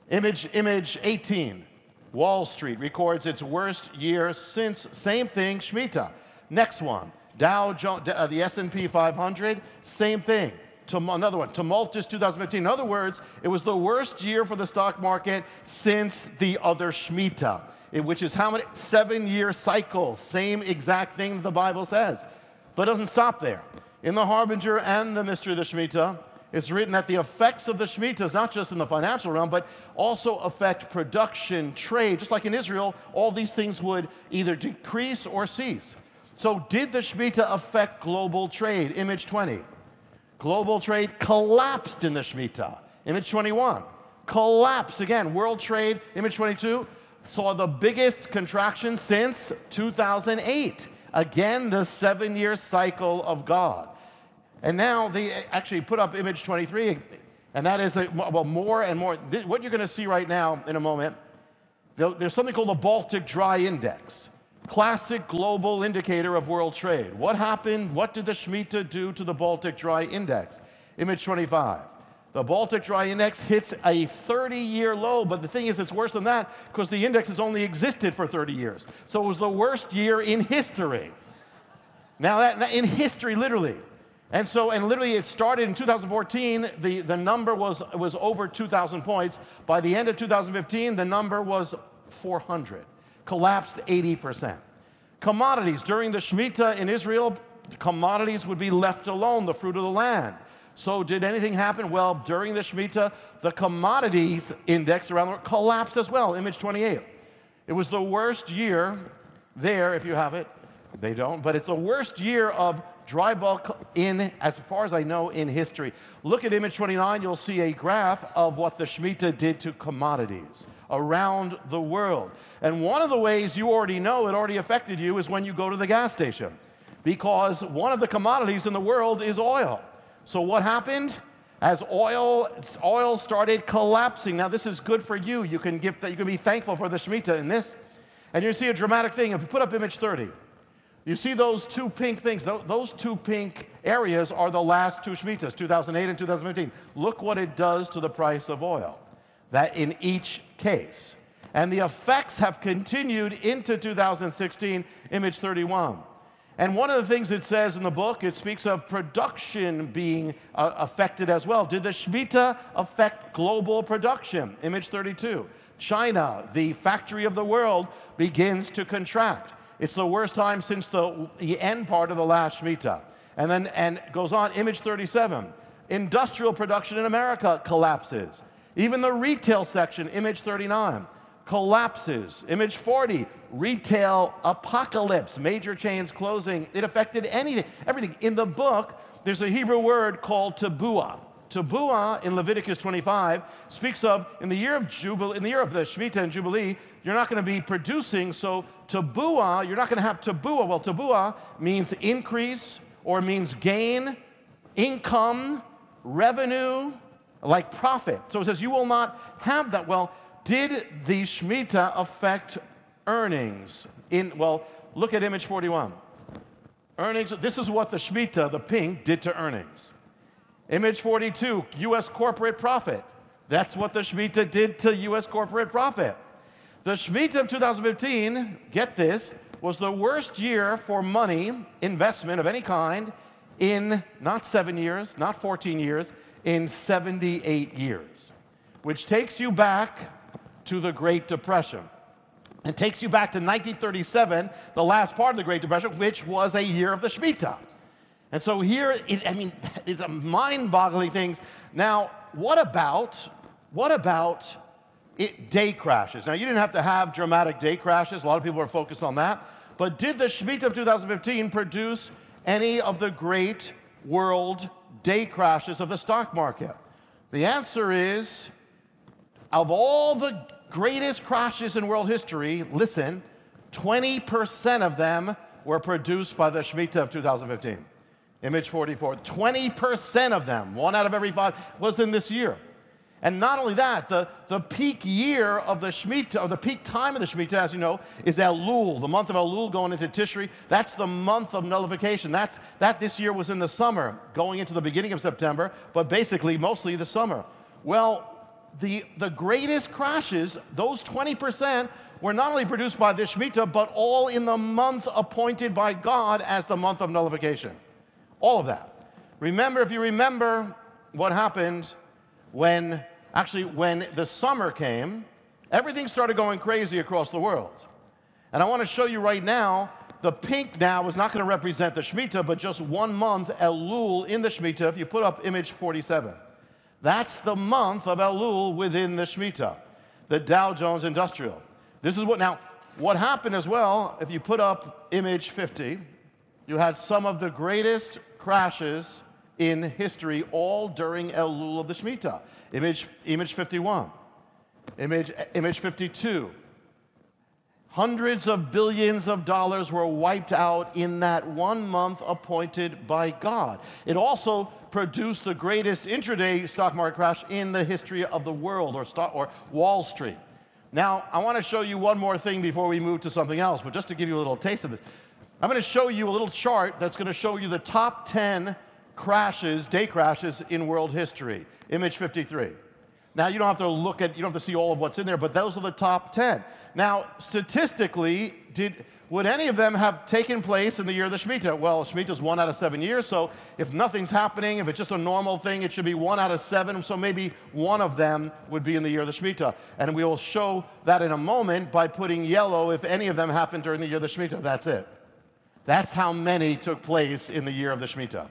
Image, image 18. Wall Street records its worst year since, same thing, Shemitah. Next one, Dow uh, the S&P 500, same thing. Another one, tumultuous 2015. In other words, it was the worst year for the stock market since the other Shemitah, it- which is how many? Seven-year cycle. Same exact thing that the Bible says. But it doesn't stop there. In the Harbinger and the Mystery of the Shemitah, it's written that the effects of the Shemitah is not just in the financial realm, but also affect production, trade. Just like in Israel, all these things would either decrease or cease. So, did the Shemitah affect global trade? Image 20. Global trade collapsed in the Shemitah. Image 21. Collapsed again. World trade, image 22, saw the biggest contraction since 2008. Again, the seven year cycle of God. And now they actually put up image 23, and that is a, well, more and more. What you're going to see right now in a moment, there's something called the Baltic Dry Index, classic global indicator of world trade. What happened? What did the Shemitah do to the Baltic Dry Index? Image 25. The Baltic Dry Index hits a 30 year low, but the thing is, it's worse than that because the index has only existed for 30 years. So it was the worst year in history. Now, that, that- in history, literally. And so, and literally, it started in 2014. The, the number was, was over 2,000 points. By the end of 2015, the number was 400, collapsed 80%. Commodities, during the Shemitah in Israel, commodities would be left alone, the fruit of the land. So, did anything happen? Well, during the Shemitah, the commodities index around the world collapsed as well, image 28. It was the worst year there, if you have it. They don't, but it's the worst year of dry bulk in, as far as I know, in history. Look at image 29, you'll see a graph of what the Shemitah did to commodities around the world. And one of the ways you already know it already affected you is when you go to the gas station, because one of the commodities in the world is oil. So what happened? As oil, oil started collapsing. Now this is good for you. You can give that. you can be thankful for the Shemitah in this. And you see a dramatic thing. If you put up image 30, you see those two pink things. Those two pink areas are the last two Shemitahs, 2008 and 2015. Look what it does to the price of oil. That in each case. And the effects have continued into 2016, image 31. And one of the things it says in the book, it speaks of production being uh, affected as well. Did the Shemitah affect global production? Image 32. China, the factory of the world, begins to contract. It's the worst time since the, the end part of the last Shemitah. And then and goes on, image 37. Industrial production in America collapses. Even the retail section, image 39, collapses. Image 40, retail apocalypse, major chains closing. It affected anything, everything. In the book, there's a Hebrew word called tabuah. Tabuah in Leviticus 25 speaks of in the year of Jubilee, in the year of the Shemitah and Jubilee, you're not going to be producing. So tabuah, you're not going to have tabuah. Well, tabuah means increase or means gain, income, revenue, like profit. So it says you will not have that. Well, did the Shemitah affect earnings? In well, look at image 41. Earnings, this is what the Shemitah, the pink, did to earnings. Image 42, US corporate profit. That's what the Shemitah did to US corporate profit. The Shemitah of 2015, get this, was the worst year for money investment of any kind in not seven years, not 14 years, in 78 years, which takes you back to the Great Depression. It takes you back to 1937, the last part of the Great Depression, which was a year of the Shemitah. And so here, it, I mean, it's a mind-boggling things. Now, what about, what about it, day crashes? Now, you didn't have to have dramatic day crashes. A lot of people are focused on that. But did the Shemitah of 2015 produce any of the great world day crashes of the stock market? The answer is, of all the greatest crashes in world history, listen, 20% of them were produced by the Shemitah of 2015. Image 44. 20% of them, one out of every five, was in this year. And not only that, the, the peak year of the Shemitah, or the peak time of the Shemitah, as you know, is Elul, the month of Elul going into Tishri. That's the month of nullification. That's, that this year was in the summer, going into the beginning of September, but basically mostly the summer. Well, the, the greatest crashes, those 20%, were not only produced by the Shemitah, but all in the month appointed by God as the month of nullification. All of that. Remember, if you remember what happened when, actually, when the summer came, everything started going crazy across the world. And I want to show you right now, the pink now is not going to represent the Shemitah, but just one month, Elul, in the Shemitah, if you put up image 47. That's the month of Elul within the Shemitah, the Dow Jones Industrial. This is what, now, what happened as well, if you put up image 50, you had some of the greatest crashes in history all during Elul of the Shemitah. Image, image 51, image, image 52. Hundreds of billions of dollars were wiped out in that one month appointed by God. It also produced the greatest intraday stock market crash in the history of the world or, stock, or Wall Street. Now, I want to show you one more thing before we move to something else, but just to give you a little taste of this. I'm going to show you a little chart that's going to show you the top 10 crashes, day crashes in world history. Image 53. Now, you don't have to look at, you don't have to see all of what's in there, but those are the top 10. Now, statistically, did, would any of them have taken place in the year of the Shemitah? Well, Shemitah is one out of seven years, so if nothing's happening, if it's just a normal thing, it should be one out of seven, so maybe one of them would be in the year of the Shemitah. And we will show that in a moment by putting yellow if any of them happened during the year of the Shemitah. That's it. That's how many took place in the year of the Shemitah.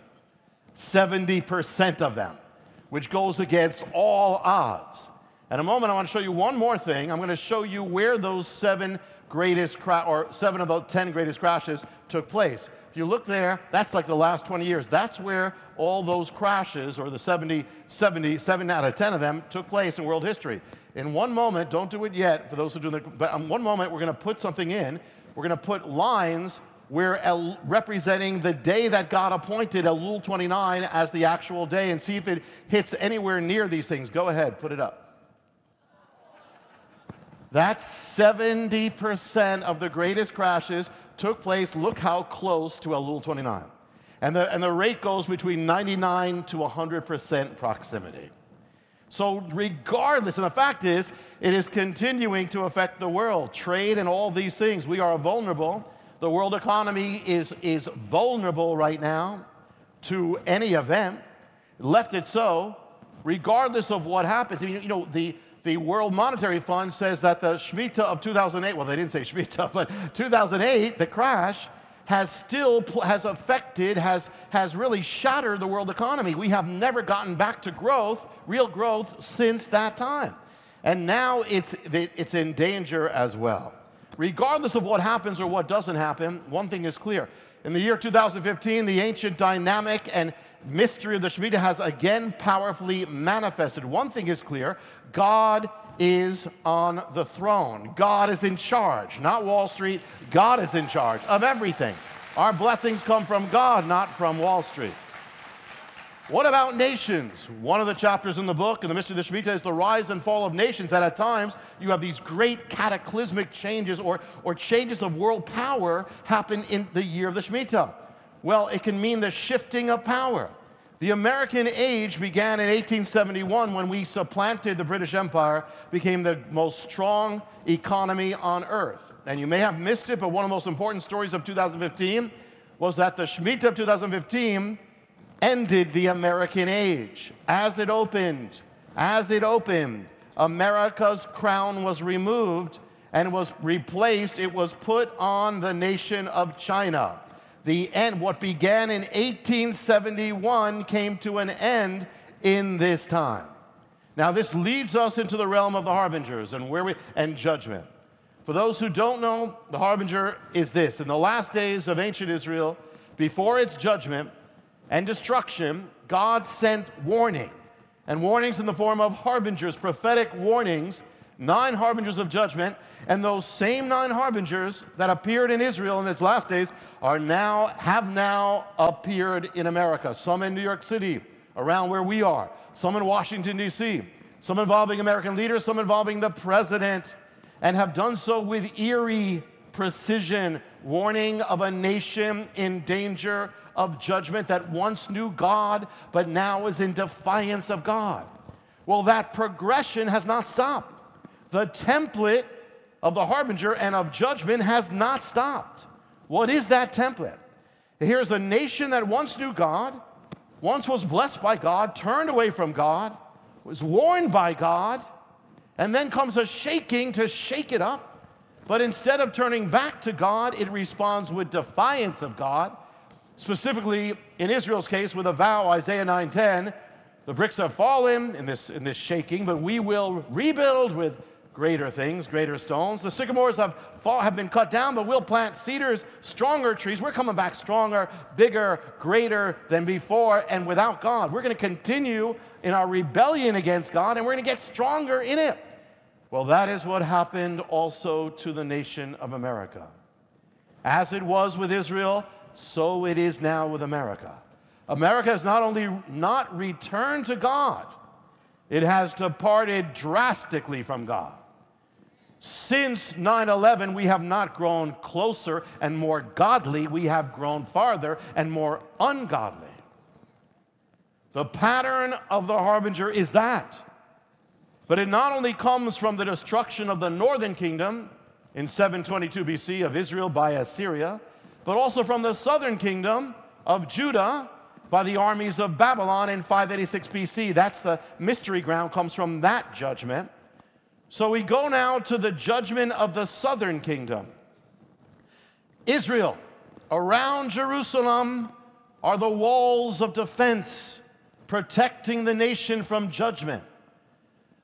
70% of them, which goes against all odds. In a moment, I want to show you one more thing. I'm going to show you where those seven greatest cra- or seven of the 10 greatest crashes took place. If you look there, that's like the last 20 years. That's where all those crashes, or the 70, 70, 7 out of 10 of them, took place in world history. In one moment, don't do it yet for those who do the, but in one moment, we're going to put something in. We're going to put lines where El, representing the day that God appointed Elul 29 as the actual day and see if it hits anywhere near these things. Go ahead, put it up. That's 70% of the greatest crashes took place. Look how close to Elul 29. And the, and the rate goes between 99 to 100% proximity. So, regardless, and the fact is, it is continuing to affect the world, trade and all these things. We are vulnerable. The world economy is, is vulnerable right now to any event. Left it so, regardless of what happens. You know, the, the World Monetary Fund says that the Shemitah of 2008, well, they didn't say Shemitah, but 2008, the crash, has still has affected, has, has really shattered the world economy. We have never gotten back to growth, real growth, since that time. And now it's, it's in danger as well. Regardless of what happens or what doesn't happen, one thing is clear. In the year 2015, the ancient dynamic and mystery of the Shemitah has again powerfully manifested. One thing is clear God is on the throne. God is in charge, not Wall Street. God is in charge of everything. Our blessings come from God, not from Wall Street. What about nations? One of the chapters in the book, in the mystery of the Shemitah, is the rise and fall of nations. That at times you have these great cataclysmic changes or, or changes of world power happen in the year of the Shemitah. Well, it can mean the shifting of power. The American age began in 1871 when we supplanted the British Empire, became the most strong economy on earth. And you may have missed it, but one of the most important stories of 2015 was that the Shemitah of 2015 ended the American age. As it opened, as it opened, America's crown was removed and was replaced, it was put on the nation of China the end, what began in 1871 came to an end in this time. Now, this leads us into the realm of the harbingers and where we and judgment. For those who don't know, the harbinger is this: in the last days of ancient Israel, before its judgment and destruction, God sent warning, and warnings in the form of harbingers, prophetic warnings nine harbingers of judgment, and those same nine harbingers that appeared in Israel in its last days are now, have now appeared in America. Some in New York City, around where we are, some in Washington, D.C., some involving American leaders, some involving the president, and have done so with eerie precision, warning of a nation in danger of judgment that once knew God but now is in defiance of God. Well, that progression has not stopped. The template of the harbinger and of judgment has not stopped. What is that template? Here's a nation that once knew God, once was blessed by God, turned away from God, was warned by God, and then comes a shaking to shake it up. But instead of turning back to God, it responds with defiance of God. Specifically, in Israel's case, with a vow, Isaiah 9:10, the bricks have fallen in this, in this shaking, but we will rebuild with greater things, greater stones. The sycamores have, fall, have been cut down, but we'll plant cedars, stronger trees. We're coming back stronger, bigger, greater than before, and without God. We're going to continue in our rebellion against God, and we're going to get stronger in it. Well, that is what happened also to the nation of America. As it was with Israel, so it is now with America. America has not only not returned to God, it has departed drastically from God. Since 9 11, we have not grown closer and more godly, we have grown farther and more ungodly. The pattern of the harbinger is that. But it not only comes from the destruction of the northern kingdom in 722 BC of Israel by Assyria, but also from the southern kingdom of Judah by the armies of Babylon in 586 BC. That's the mystery ground, comes from that judgment. So we go now to the judgment of the southern kingdom. Israel, around Jerusalem are the walls of defense protecting the nation from judgment.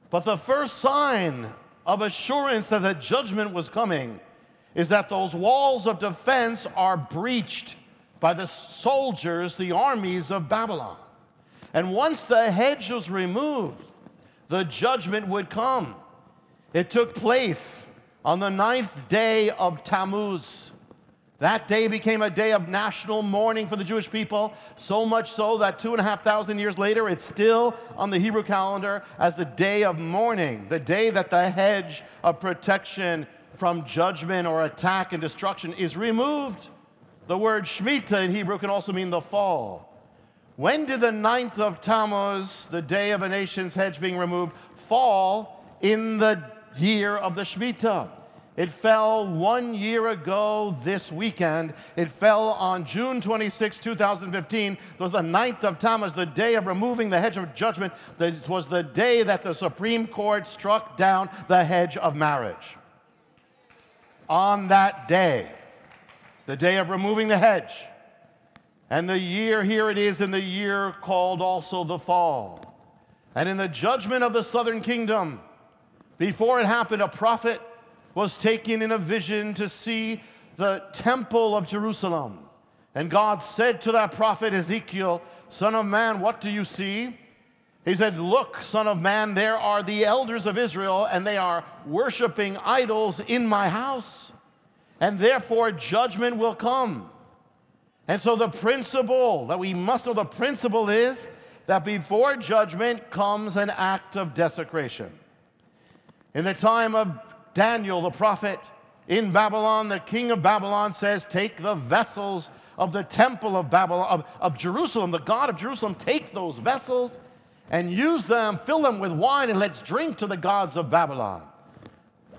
But the first sign of assurance that the judgment was coming is that those walls of defense are breached by the soldiers, the armies of Babylon. And once the hedge was removed, the judgment would come. It took place on the ninth day of Tammuz. That day became a day of national mourning for the Jewish people, so much so that two and a half thousand years later, it's still on the Hebrew calendar as the day of mourning, the day that the hedge of protection from judgment or attack and destruction is removed. The word Shemitah in Hebrew can also mean the fall. When did the ninth of Tammuz, the day of a nation's hedge being removed, fall in the year of the Shemitah? It fell one year ago this weekend. It fell on June 26, 2015. It was the ninth of Tammuz, the day of removing the hedge of judgment. This was the day that the Supreme Court struck down the hedge of marriage. On that day, the day of removing the hedge, and the year, here it is in the year called also the fall. And in the judgment of the southern kingdom, before it happened, a prophet was taken in a vision to see the temple of Jerusalem. And God said to that prophet Ezekiel, Son of man, what do you see? He said, Look, son of man, there are the elders of Israel, and they are worshiping idols in my house. And therefore, judgment will come. And so, the principle that we must know the principle is that before judgment comes an act of desecration. In the time of Daniel the prophet in Babylon, the king of Babylon says, Take the vessels of the temple of Babylon, of, of Jerusalem, the God of Jerusalem, take those vessels and use them, fill them with wine, and let's drink to the gods of Babylon.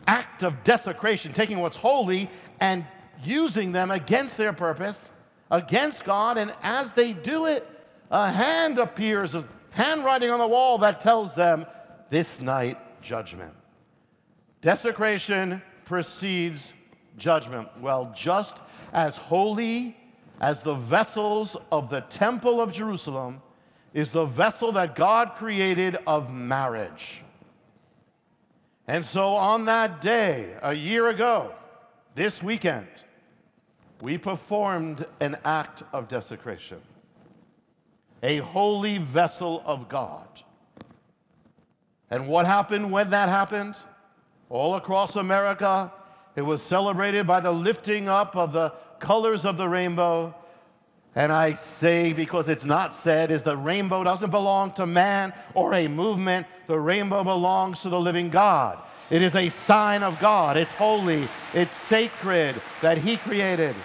Act of desecration, taking what's holy and using them against their purpose, against God, and as they do it, a hand appears, a handwriting on the wall that tells them, This night, judgment. Desecration precedes judgment. Well, just as holy as the vessels of the temple of Jerusalem is the vessel that God created of marriage. And so on that day, a year ago, this weekend, we performed an act of desecration, a holy vessel of God. And what happened when that happened? All across America, it was celebrated by the lifting up of the colors of the rainbow And I say, because it's not said, is the rainbow doesn't belong to man or a movement. The rainbow belongs to the living God. It is a sign of God. It's holy, it's sacred that He created.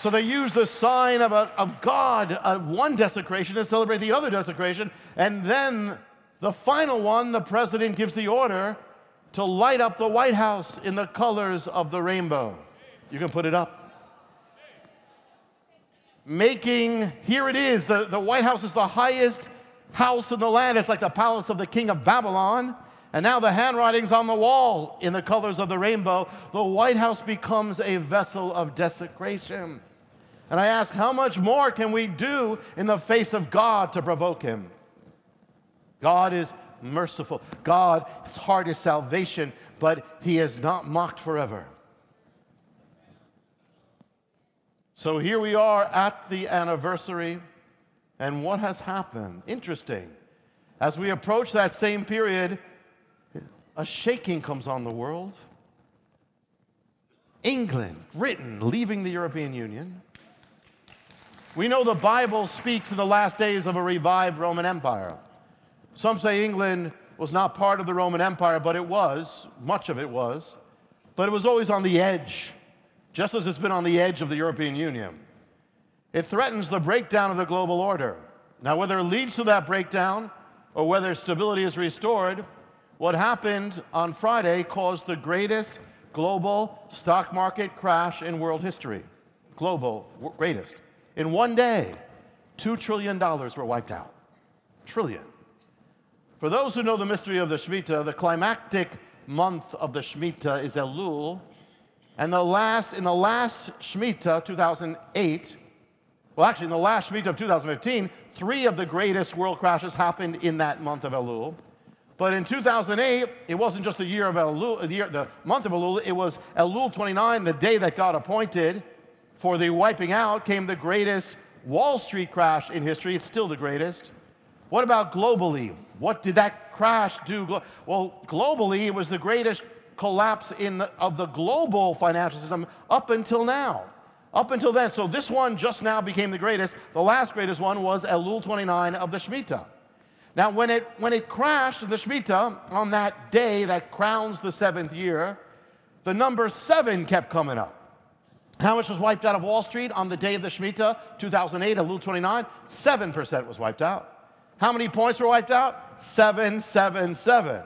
So they use the sign of, a, of God, uh, one desecration, to celebrate the other desecration. And then the final one, the president gives the order to light up the White House in the colors of the rainbow. You can put it up. Making, here it is, the, the White House is the highest house in the land. It's like the palace of the king of Babylon. And now the handwriting's on the wall in the colors of the rainbow. The White House becomes a vessel of desecration. And I ask, how much more can we do in the face of God to provoke him? God is merciful. God's heart is salvation, but he is not mocked forever. So here we are at the anniversary, and what has happened? Interesting. As we approach that same period, a shaking comes on the world. England, Britain, leaving the European Union. We know the Bible speaks in the last days of a revived Roman Empire. Some say England was not part of the Roman Empire, but it was, much of it was, but it was always on the edge, just as it's been on the edge of the European Union. It threatens the breakdown of the global order. Now, whether it leads to that breakdown or whether stability is restored, what happened on Friday caused the greatest global stock market crash in world history. Global, greatest. In one day, $2 trillion were wiped out. Trillion. For those who know the mystery of the Shemitah, the climactic month of the Shemitah is Elul. And the last, in the last Shemitah, 2008, well, actually, in the last Shemitah of 2015, three of the greatest world crashes happened in that month of Elul. But in 2008, it wasn't just the year of Elul, the, year, the month of Elul, it was Elul 29, the day that God appointed for the wiping out, came the greatest Wall Street crash in history. It's still the greatest. What about globally? What did that crash do? Well, globally, it was the greatest collapse in the, of the global financial system up until now. Up until then. So this one just now became the greatest. The last greatest one was Elul 29 of the Shemitah. Now, when it, when it crashed the Shemitah on that day that crowns the seventh year, the number seven kept coming up. How much was wiped out of Wall Street on the day of the Shemitah, 2008, Elul 29? 7% was wiped out. How many points were wiped out? Seven, seven, seven.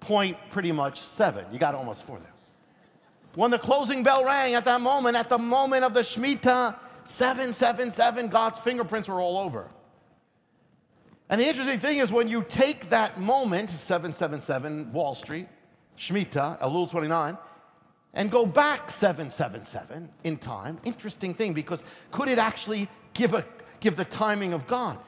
Point pretty much seven. You got almost four there. When the closing bell rang at that moment, at the moment of the Shemitah, 777, God's fingerprints were all over. And the interesting thing is when you take that moment, 777 Wall Street, Shemitah, Elul 29, and go back 777 in time, interesting thing because could it actually give, a, give the timing of God?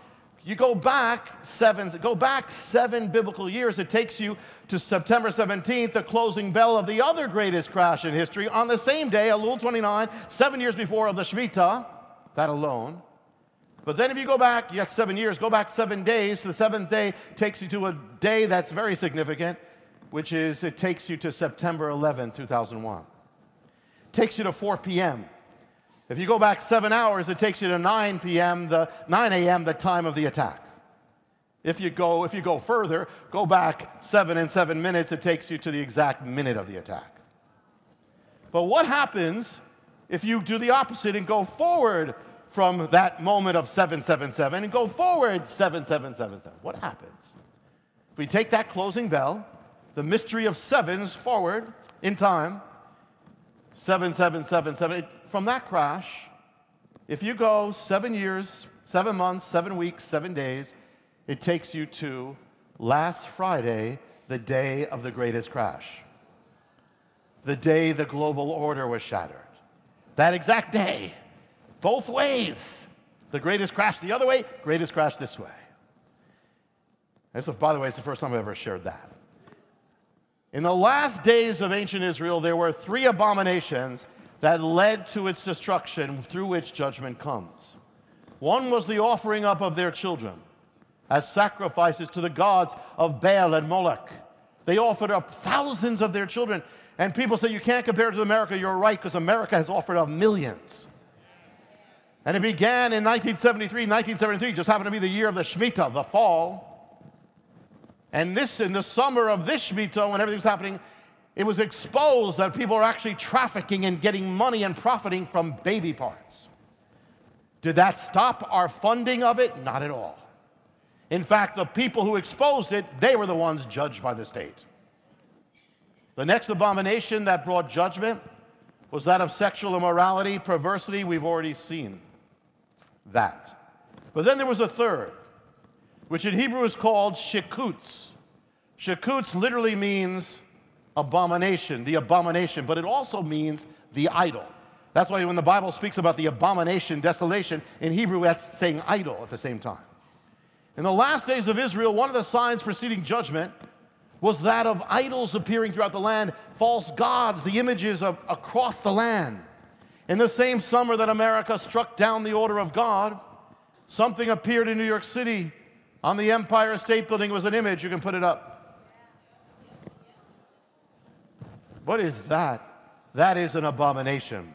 You go back seven, go back seven biblical years, it takes you to September 17th, the closing bell of the other greatest crash in history, on the same day, Elul 29, seven years before of the Shemitah, that alone. But then if you go back, you got seven years, go back seven days. The seventh day takes you to a day that's very significant, which is it takes you to September 11, 2001. takes you to 4 p.m. If you go back seven hours, it takes you to 9 p.m., the 9 a.m., the time of the attack. If you go, if you go further, go back seven and seven minutes, it takes you to the exact minute of the attack. But what happens if you do the opposite and go forward from that moment of 777 and go forward 7777. What happens? If we take that closing bell, the mystery of sevens forward in time, 7777, from that crash, if you go seven years, seven months, seven weeks, seven days, it takes you to last Friday, the day of the greatest crash. The day the global order was shattered. That exact day both ways. The greatest crash the other way, greatest crash this way. This, by the way, it's the first time I've ever shared that. In the last days of ancient Israel, there were three abominations that led to its destruction through which judgment comes. One was the offering up of their children as sacrifices to the gods of Baal and Moloch. They offered up thousands of their children. And people say, You can't compare it to America. You're right, because America has offered up millions. And it began in 1973. 1973 just happened to be the year of the Shemitah, the fall. And this, in the summer of this Shemitah, when everything was happening, it was exposed that people are actually trafficking and getting money and profiting from baby parts. Did that stop our funding of it? Not at all. In fact, the people who exposed it, they were the ones judged by the state. The next abomination that brought judgment was that of sexual immorality, perversity. We've already seen that. But then there was a third, which in Hebrew is called shikutz. Shikutz literally means abomination, the abomination, but it also means the idol. That's why when the Bible speaks about the abomination, desolation, in Hebrew that's saying idol at the same time. In the last days of Israel, one of the signs preceding judgment was that of idols appearing throughout the land, false gods, the images of across the land. In the same summer that America struck down the order of God, something appeared in New York City on the Empire State Building. Was an image. You can put it up. What is that? That is an abomination.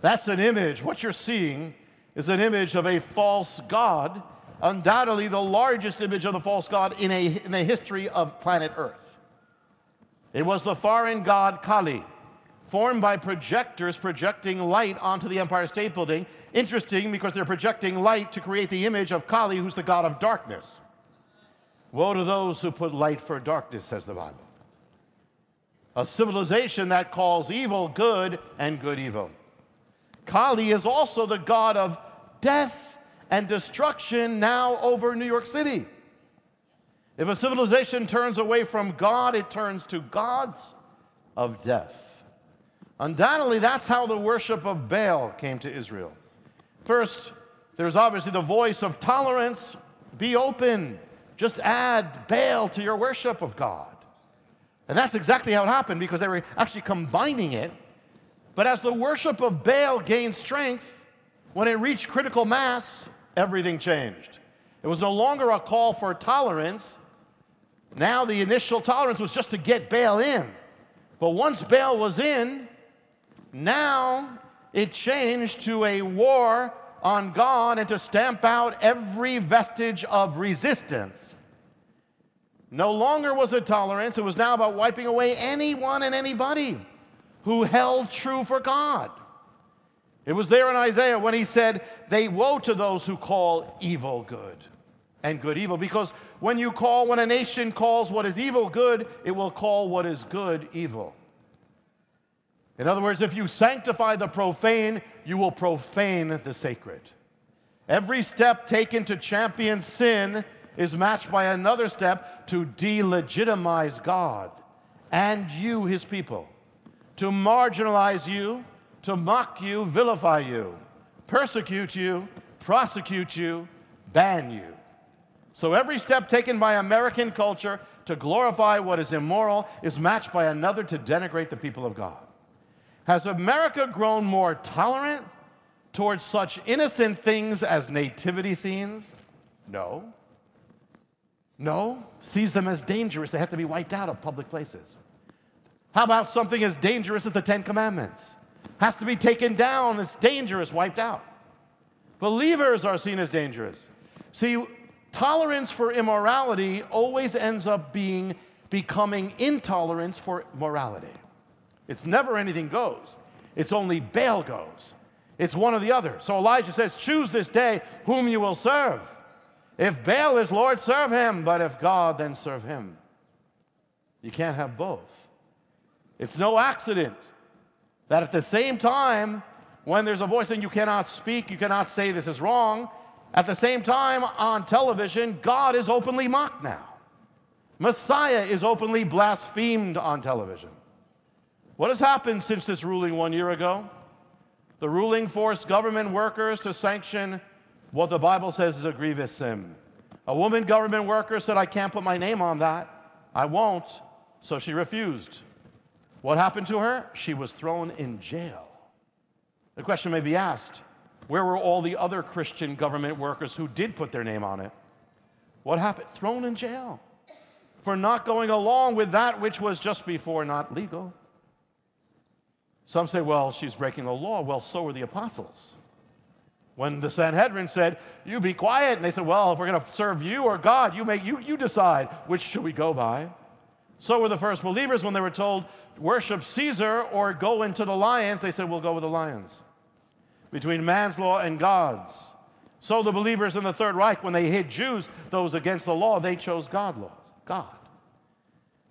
That's an image. What you're seeing is an image of a false god, undoubtedly the largest image of the false god in, a, in the history of planet Earth. It was the foreign god Kali, formed by projectors projecting light onto the Empire State Building. Interesting because they're projecting light to create the image of Kali, who's the god of darkness. Woe to those who put light for darkness, says the Bible. A civilization that calls evil good and good evil. Kali is also the god of death and destruction now over New York City. If a civilization turns away from God, it turns to gods of death. Undoubtedly, that's how the worship of Baal came to Israel. First, there's obviously the voice of tolerance be open, just add Baal to your worship of God. And that's exactly how it happened because they were actually combining it. But as the worship of Baal gained strength, when it reached critical mass, everything changed. It was no longer a call for tolerance. Now, the initial tolerance was just to get Baal in. But once Baal was in, now it changed to a war on God and to stamp out every vestige of resistance. No longer was it tolerance, it was now about wiping away anyone and anybody who held true for God. It was there in Isaiah when he said, They woe to those who call evil good and good evil. Because when you call, when a nation calls what is evil good, it will call what is good evil. In other words, if you sanctify the profane, you will profane the sacred. Every step taken to champion sin is matched by another step to delegitimize God and you, his people, to marginalize you, to mock you, vilify you, persecute you, prosecute you, ban you. So every step taken by American culture to glorify what is immoral is matched by another to denigrate the people of God. Has America grown more tolerant towards such innocent things as nativity scenes? No. No. Sees them as dangerous. They have to be wiped out of public places. How about something as dangerous as the Ten Commandments? Has to be taken down. It's dangerous, wiped out. Believers are seen as dangerous. See, tolerance for immorality always ends up being becoming intolerance for morality. It's never anything goes. It's only Baal goes. It's one or the other. So Elijah says, Choose this day whom you will serve. If Baal is Lord, serve him, but if God, then serve him. You can't have both. It's no accident that at the same time, when there's a voice saying you cannot speak, you cannot say this is wrong, at the same time on television, God is openly mocked now. Messiah is openly blasphemed on television. What has happened since this ruling one year ago? The ruling forced government workers to sanction what the Bible says is a grievous sin. A woman government worker said, I can't put my name on that. I won't. So she refused. What happened to her? She was thrown in jail. The question may be asked where were all the other Christian government workers who did put their name on it? What happened? Thrown in jail for not going along with that which was just before not legal. Some say, well, she's breaking the law. Well, so were the apostles. When the Sanhedrin said, You be quiet, and they said, Well, if we're going to serve you or God, you, make, you, you decide which should we go by. So were the first believers when they were told, Worship Caesar or go into the lions. They said, We'll go with the lions. Between man's law and God's. So the believers in the Third Reich, when they hit Jews, those against the law, they chose God laws. God.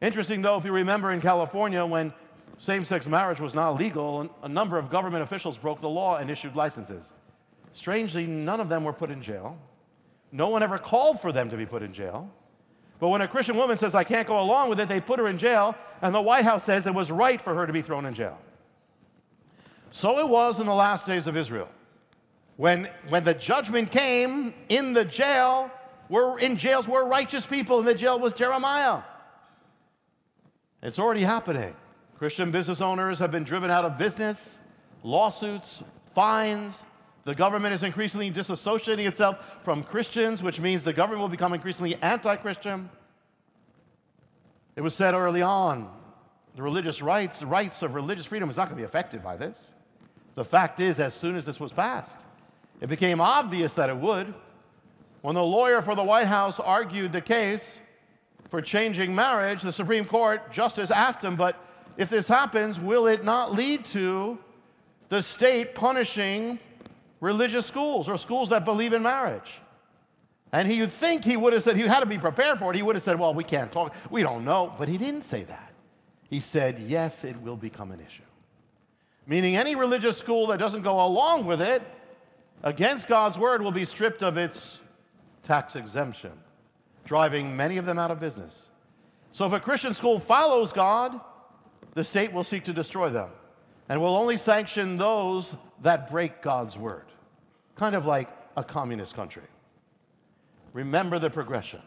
Interesting, though, if you remember in California when same sex marriage was not legal, a number of government officials broke the law and issued licenses. Strangely, none of them were put in jail. No one ever called for them to be put in jail. But when a Christian woman says, I can't go along with it, they put her in jail, and the White House says it was right for her to be thrown in jail. So it was in the last days of Israel. When, when the judgment came in the jail, were in jails were righteous people, and the jail was Jeremiah. It's already happening. Christian business owners have been driven out of business, lawsuits, fines. The government is increasingly disassociating itself from Christians, which means the government will become increasingly anti Christian. It was said early on the religious rights, rights of religious freedom is not going to be affected by this. The fact is, as soon as this was passed, it became obvious that it would. When the lawyer for the White House argued the case for changing marriage, the Supreme Court justice asked him, But if this happens, will it not lead to the state punishing religious schools or schools that believe in marriage? And he, you'd think he would have said, he had to be prepared for it. He would have said, Well, we can't talk, we don't know. But he didn't say that. He said, Yes, it will become an issue. Meaning, any religious school that doesn't go along with it against God's word will be stripped of its tax exemption, driving many of them out of business. So, if a Christian school follows God, the state will seek to destroy them and will only sanction those that break God's word, kind of like a communist country. Remember the progression.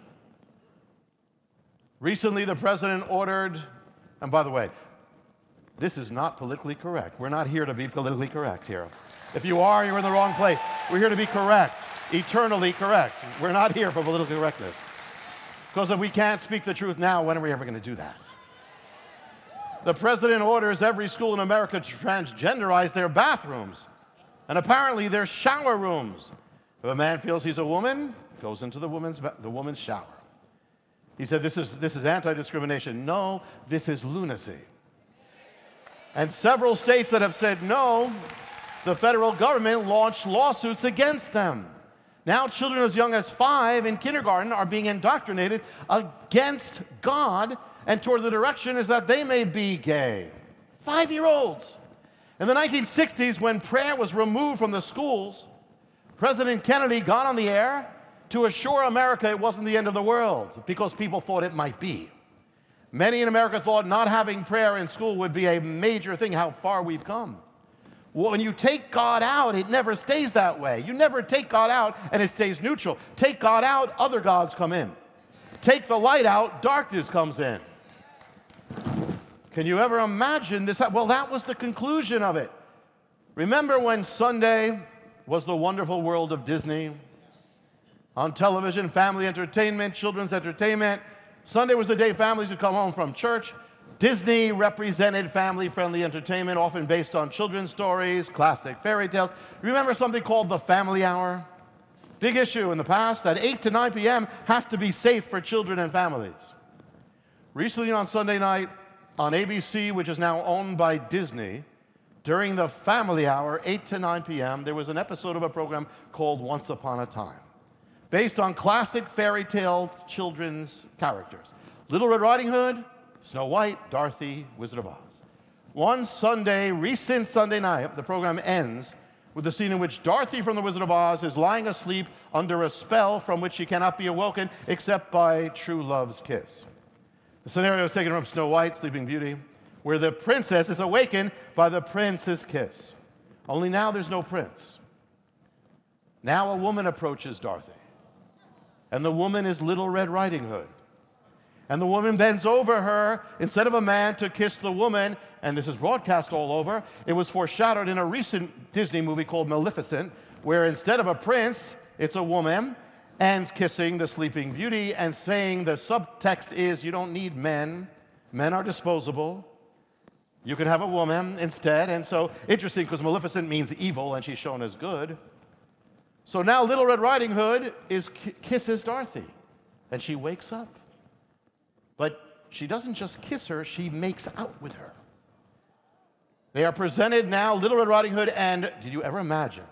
Recently, the president ordered, and by the way, this is not politically correct. We're not here to be politically correct here. If you are, you're in the wrong place. We're here to be correct, eternally correct. We're not here for political correctness. Because if we can't speak the truth now, when are we ever going to do that? The president orders every school in America to transgenderize their bathrooms and apparently their shower rooms. If a man feels he's a woman, goes into the woman's, the woman's shower. He said, This is, this is anti discrimination. No, this is lunacy. And several states that have said no, the federal government launched lawsuits against them. Now, children as young as five in kindergarten are being indoctrinated against God and toward the direction is that they may be gay. Five year olds. In the 1960s, when prayer was removed from the schools, President Kennedy got on the air to assure America it wasn't the end of the world because people thought it might be. Many in America thought not having prayer in school would be a major thing, how far we've come. When you take God out, it never stays that way. You never take God out and it stays neutral. Take God out, other gods come in. Take the light out, darkness comes in. Can you ever imagine this? Well, that was the conclusion of it. Remember when Sunday was the wonderful world of Disney? On television, family entertainment, children's entertainment. Sunday was the day families would come home from church. Disney represented family friendly entertainment, often based on children's stories, classic fairy tales. Remember something called the family hour? Big issue in the past that 8 to 9 p.m. has to be safe for children and families. Recently on Sunday night on ABC, which is now owned by Disney, during the family hour, 8 to 9 p.m., there was an episode of a program called Once Upon a Time, based on classic fairy tale children's characters Little Red Riding Hood, Snow White, Dorothy, Wizard of Oz. One Sunday, recent Sunday night, the program ends with the scene in which Dorothy from The Wizard of Oz is lying asleep under a spell from which she cannot be awoken except by true love's kiss. The scenario is taken from Snow White, Sleeping Beauty, where the princess is awakened by the prince's kiss. Only now there's no prince. Now a woman approaches Dorothy, and the woman is Little Red Riding Hood. And the woman bends over her instead of a man to kiss the woman, and this is broadcast all over. It was foreshadowed in a recent Disney movie called Maleficent, where instead of a prince, it's a woman, and kissing the sleeping beauty and saying the subtext is you don't need men, men are disposable. You can have a woman instead. And so, interesting because Maleficent means evil and she's shown as good. So now Little Red Riding Hood is kisses Dorothy, and she wakes up. But she doesn't just kiss her, she makes out with her. They are presented now, Little Red Riding Hood, and did you ever imagine?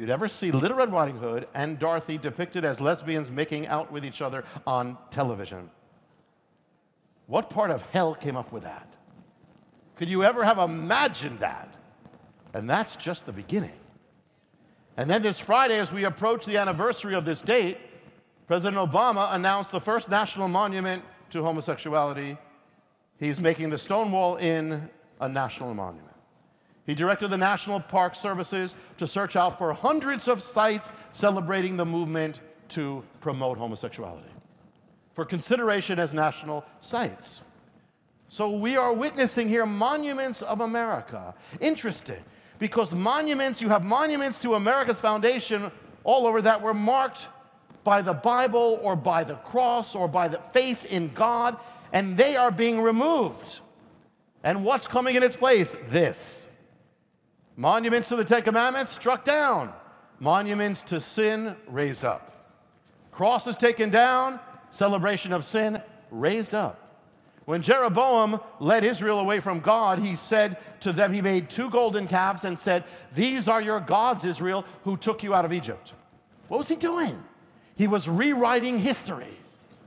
You'd ever see Little Red Riding Hood and Dorothy depicted as lesbians making out with each other on television? What part of hell came up with that? Could you ever have imagined that? And that's just the beginning. And then this Friday, as we approach the anniversary of this date, President Obama announced the first national monument to homosexuality. He's making the Stonewall Inn a national monument. He directed the National Park Services to search out for hundreds of sites celebrating the movement to promote homosexuality for consideration as national sites. So we are witnessing here monuments of America. Interesting, because monuments, you have monuments to America's foundation all over that were marked by the Bible or by the cross or by the faith in God, and they are being removed. And what's coming in its place? This. Monuments to the Ten Commandments struck down. Monuments to sin raised up. Crosses taken down. Celebration of sin raised up. When Jeroboam led Israel away from God, he said to them, he made two golden calves and said, These are your gods, Israel, who took you out of Egypt. What was he doing? He was rewriting history.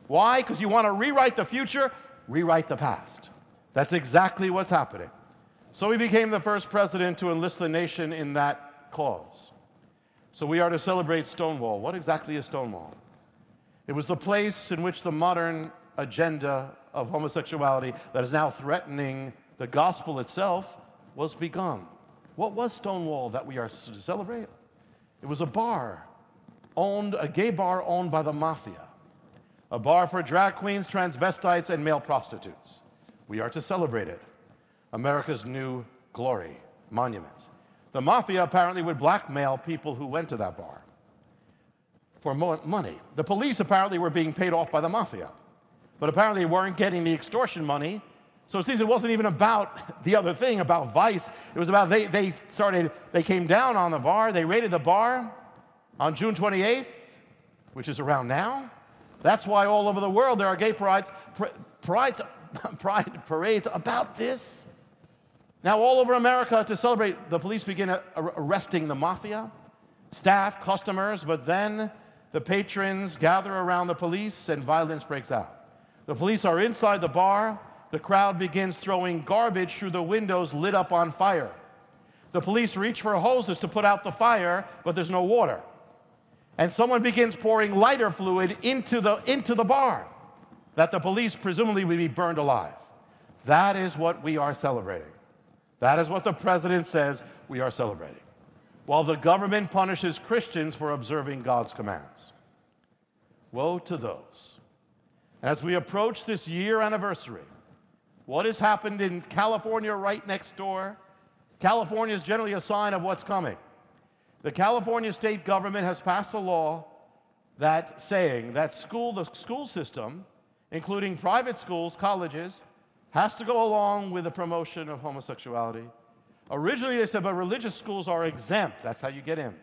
Why? Because you want to rewrite the future, rewrite the past. That's exactly what's happening. So he became the first president to enlist the nation in that cause. So we are to celebrate Stonewall. What exactly is Stonewall? It was the place in which the modern agenda of homosexuality that is now threatening the gospel itself was begun. What was Stonewall that we are to celebrate? It was a bar owned, a gay bar owned by the mafia, a bar for drag queens, transvestites, and male prostitutes. We are to celebrate it. America's new glory, monuments. The mafia apparently would blackmail people who went to that bar for money. The police apparently were being paid off by the mafia, but apparently weren't getting the extortion money. So it seems it wasn't even about the other thing, about vice. It was about they, they started, they came down on the bar, they raided the bar on June 28th, which is around now. That's why all over the world there are gay prides, prides, pride parades about this. Now, all over America, to celebrate, the police begin arresting the mafia, staff, customers, but then the patrons gather around the police and violence breaks out. The police are inside the bar. The crowd begins throwing garbage through the windows lit up on fire. The police reach for hoses to put out the fire, but there's no water. And someone begins pouring lighter fluid into the, into the bar that the police presumably would be burned alive. That is what we are celebrating. That is what the president says we are celebrating while the government punishes Christians for observing God's commands. Woe to those. As we approach this year anniversary, what has happened in California right next door? California is generally a sign of what's coming. The California state government has passed a law that saying that school, the school system, including private schools, colleges, has to go along with the promotion of homosexuality Originally, they said, but religious schools are exempt. That's how you get in.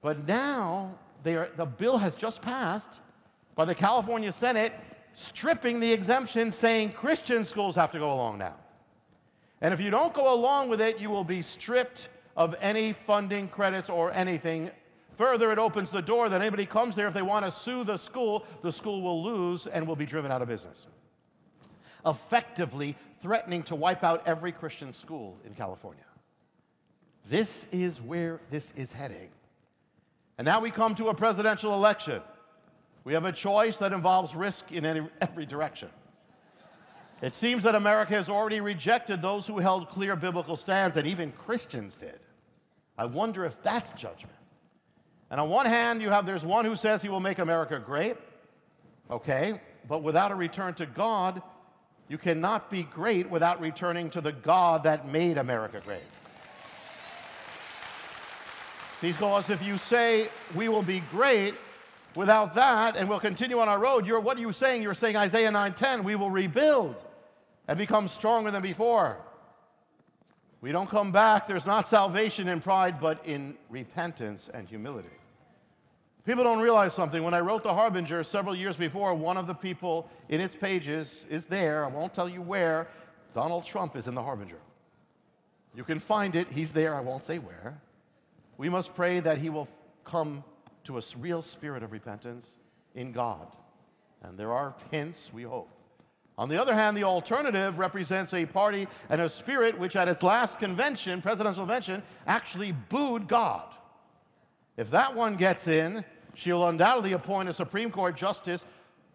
But now, are, the bill has just passed by the California Senate, stripping the exemption, saying Christian schools have to go along now. And if you don't go along with it, you will be stripped of any funding credits or anything. Further, it opens the door that anybody comes there, if they want to sue the school, the school will lose and will be driven out of business. Effectively, threatening to wipe out every Christian school in California. This is where this is heading. And now we come to a presidential election. We have a choice that involves risk in any, every direction. It seems that America has already rejected those who held clear biblical stands, and even Christians did. I wonder if that's judgment. And on one hand, you have there's one who says he will make America great, okay, but without a return to God, you cannot be great without returning to the God that made America great. These Because if you say we will be great without that and we'll continue on our road, you're, what are you saying? You're saying Isaiah 9:10, we will rebuild and become stronger than before. We don't come back. There's not salvation in pride, but in repentance and humility. People don't realize something. When I wrote The Harbinger several years before, one of the people in its pages is there. I won't tell you where. Donald Trump is in The Harbinger. You can find it. He's there. I won't say where. We must pray that he will come to a real spirit of repentance in God. And there are hints, we hope. On the other hand, the alternative represents a party and a spirit which, at its last convention, presidential convention, actually booed God. If that one gets in, she'll undoubtedly appoint a Supreme Court justice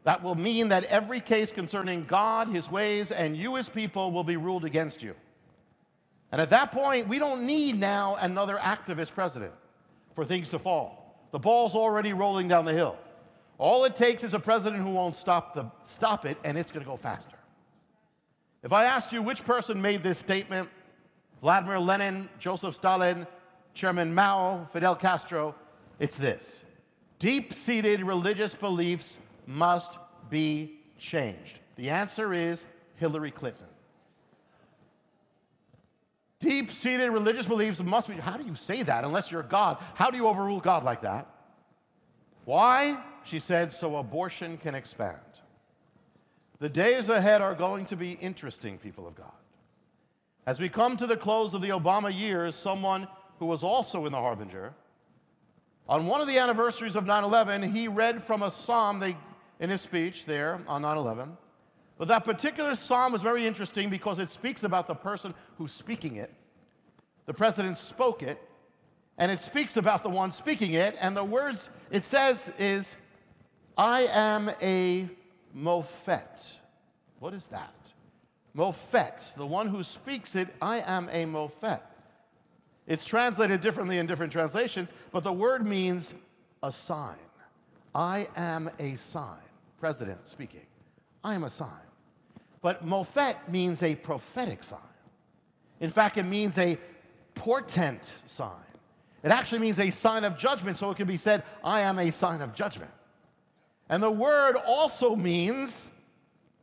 that will mean that every case concerning God, his ways, and you as people will be ruled against you. And at that point, we don't need now another activist president for things to fall. The ball's already rolling down the hill. All it takes is a president who won't stop, the, stop it, and it's going to go faster. If I asked you which person made this statement, Vladimir Lenin, Joseph Stalin, Chairman Mao, Fidel Castro, it's this deep seated religious beliefs must be changed. The answer is Hillary Clinton. Deep seated religious beliefs must be. How do you say that unless you're God? How do you overrule God like that? Why? She said, so abortion can expand. The days ahead are going to be interesting, people of God. As we come to the close of the Obama years, someone who was also in the Harbinger, on one of the anniversaries of 9 11, he read from a psalm they, in his speech there on 9 11. But that particular psalm was very interesting because it speaks about the person who's speaking it. The president spoke it, and it speaks about the one speaking it, and the words it says is, I am a Mofet. What is that? Mofet, the one who speaks it, I am a Mofet. It's translated differently in different translations, but the word means a sign. I am a sign. President speaking. I am a sign. But Mofet means a prophetic sign. In fact, it means a portent sign. It actually means a sign of judgment, so it can be said, I am a sign of judgment. And the word also means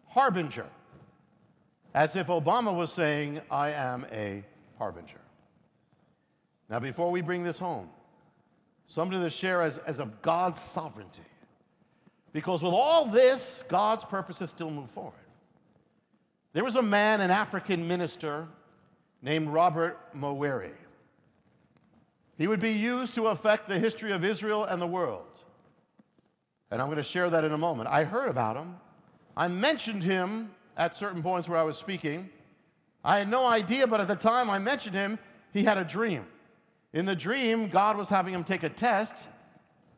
harbinger, as if Obama was saying, I am a harbinger. Now, before we bring this home, something to share as, as of God's sovereignty. Because with all this, God's purposes still move forward. There was a man, an African minister, named Robert Mawire. He would be used to affect the history of Israel and the world. And I'm going to share that in a moment. I heard about him. I mentioned him at certain points where I was speaking. I had no idea, but at the time I mentioned him, he had a dream. In the dream, God was having him take a test,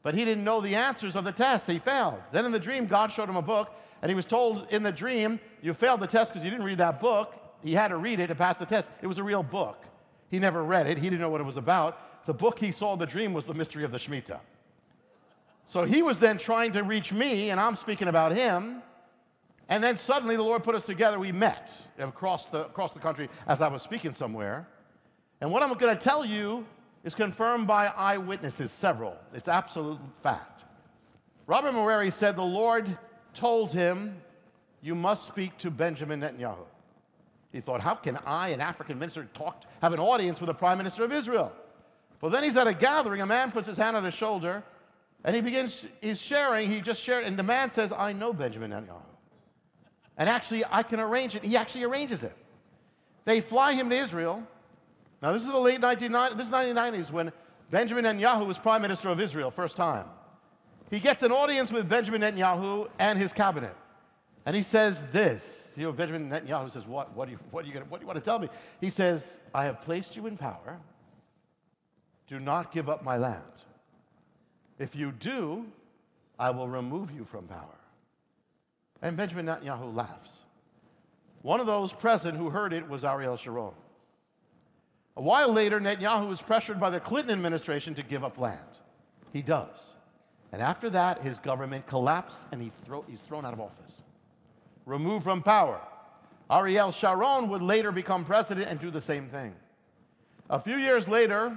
but he didn't know the answers of the test. He failed. Then in the dream, God showed him a book, and he was told in the dream, You failed the test because you didn't read that book. He had to read it to pass the test. It was a real book. He never read it, he didn't know what it was about. The book he saw in the dream was The Mystery of the Shemitah. So he was then trying to reach me, and I'm speaking about him. And then suddenly the Lord put us together. We met across the, across the country as I was speaking somewhere. And what I'm going to tell you is confirmed by eyewitnesses, several. It's absolute fact. Robert Mawire said the Lord told him, You must speak to Benjamin Netanyahu. He thought, How can I, an African minister, talk, have an audience with the prime minister of Israel? Well, then he's at a gathering. A man puts his hand on his shoulder and he begins, he's sharing, he just shared, and the man says, I know Benjamin Netanyahu. And actually, I can arrange it. He actually arranges it. They fly him to Israel. Now, this is the late 1990s, this is 1990s when Benjamin Netanyahu was prime minister of Israel, first time. He gets an audience with Benjamin Netanyahu and his cabinet. And he says this. You know, Benjamin Netanyahu says, What, what, do, you, what, you gonna, what do you want to tell me? He says, I have placed you in power. Do not give up my land. If you do, I will remove you from power. And Benjamin Netanyahu laughs. One of those present who heard it was Ariel Sharon. A while later, Netanyahu is pressured by the Clinton administration to give up land. He does. And after that, his government collapsed and he throw, he's thrown out of office, removed from power. Ariel Sharon would later become president and do the same thing. A few years later,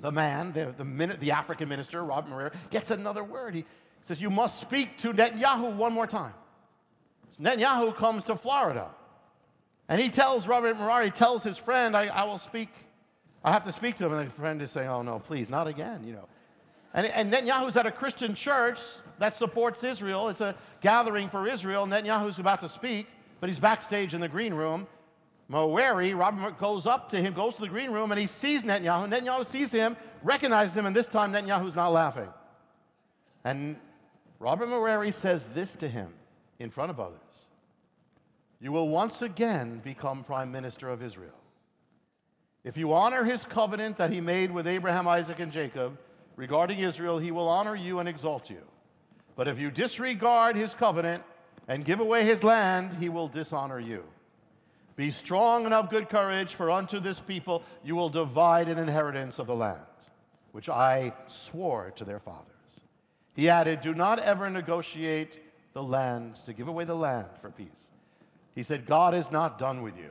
the man, the, the, the African minister, Robert Mawire, gets another word. He says, You must speak to Netanyahu one more time. So Netanyahu comes to Florida. And he tells Robert Mawire, tells his friend, I, I will speak, I have to speak to him. And the friend is saying, Oh, no, please, not again, you know. And, and Netanyahu's at a Christian church that supports Israel. It's a gathering for Israel. Netanyahu's about to speak, but he's backstage in the green room. Mawire, Robert goes up to him, goes to the green room, and he sees Netanyahu. Netanyahu sees him, recognizes him, and this time Netanyahu's not laughing. And Robert Mawire says this to him in front of others You will once again become prime minister of Israel. If you honor his covenant that he made with Abraham, Isaac, and Jacob regarding Israel, he will honor you and exalt you. But if you disregard his covenant and give away his land, he will dishonor you. Be strong and of good courage, for unto this people you will divide an inheritance of the land, which I swore to their fathers. He added, Do not ever negotiate the land to give away the land for peace. He said, God is not done with you.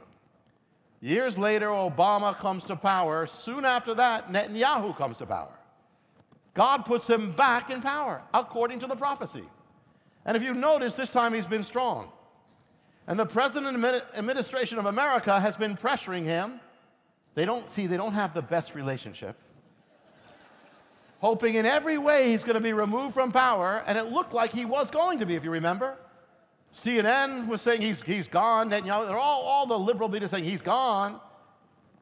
Years later, Obama comes to power. Soon after that, Netanyahu comes to power. God puts him back in power, according to the prophecy. And if you notice, this time he's been strong. And the president and administration of America has been pressuring him. They don't see, they don't have the best relationship. Hoping in every way he's going to be removed from power, and it looked like he was going to be, if you remember. CNN was saying he's, he's gone. Netanyahu, they're all, all the liberal media saying he's gone.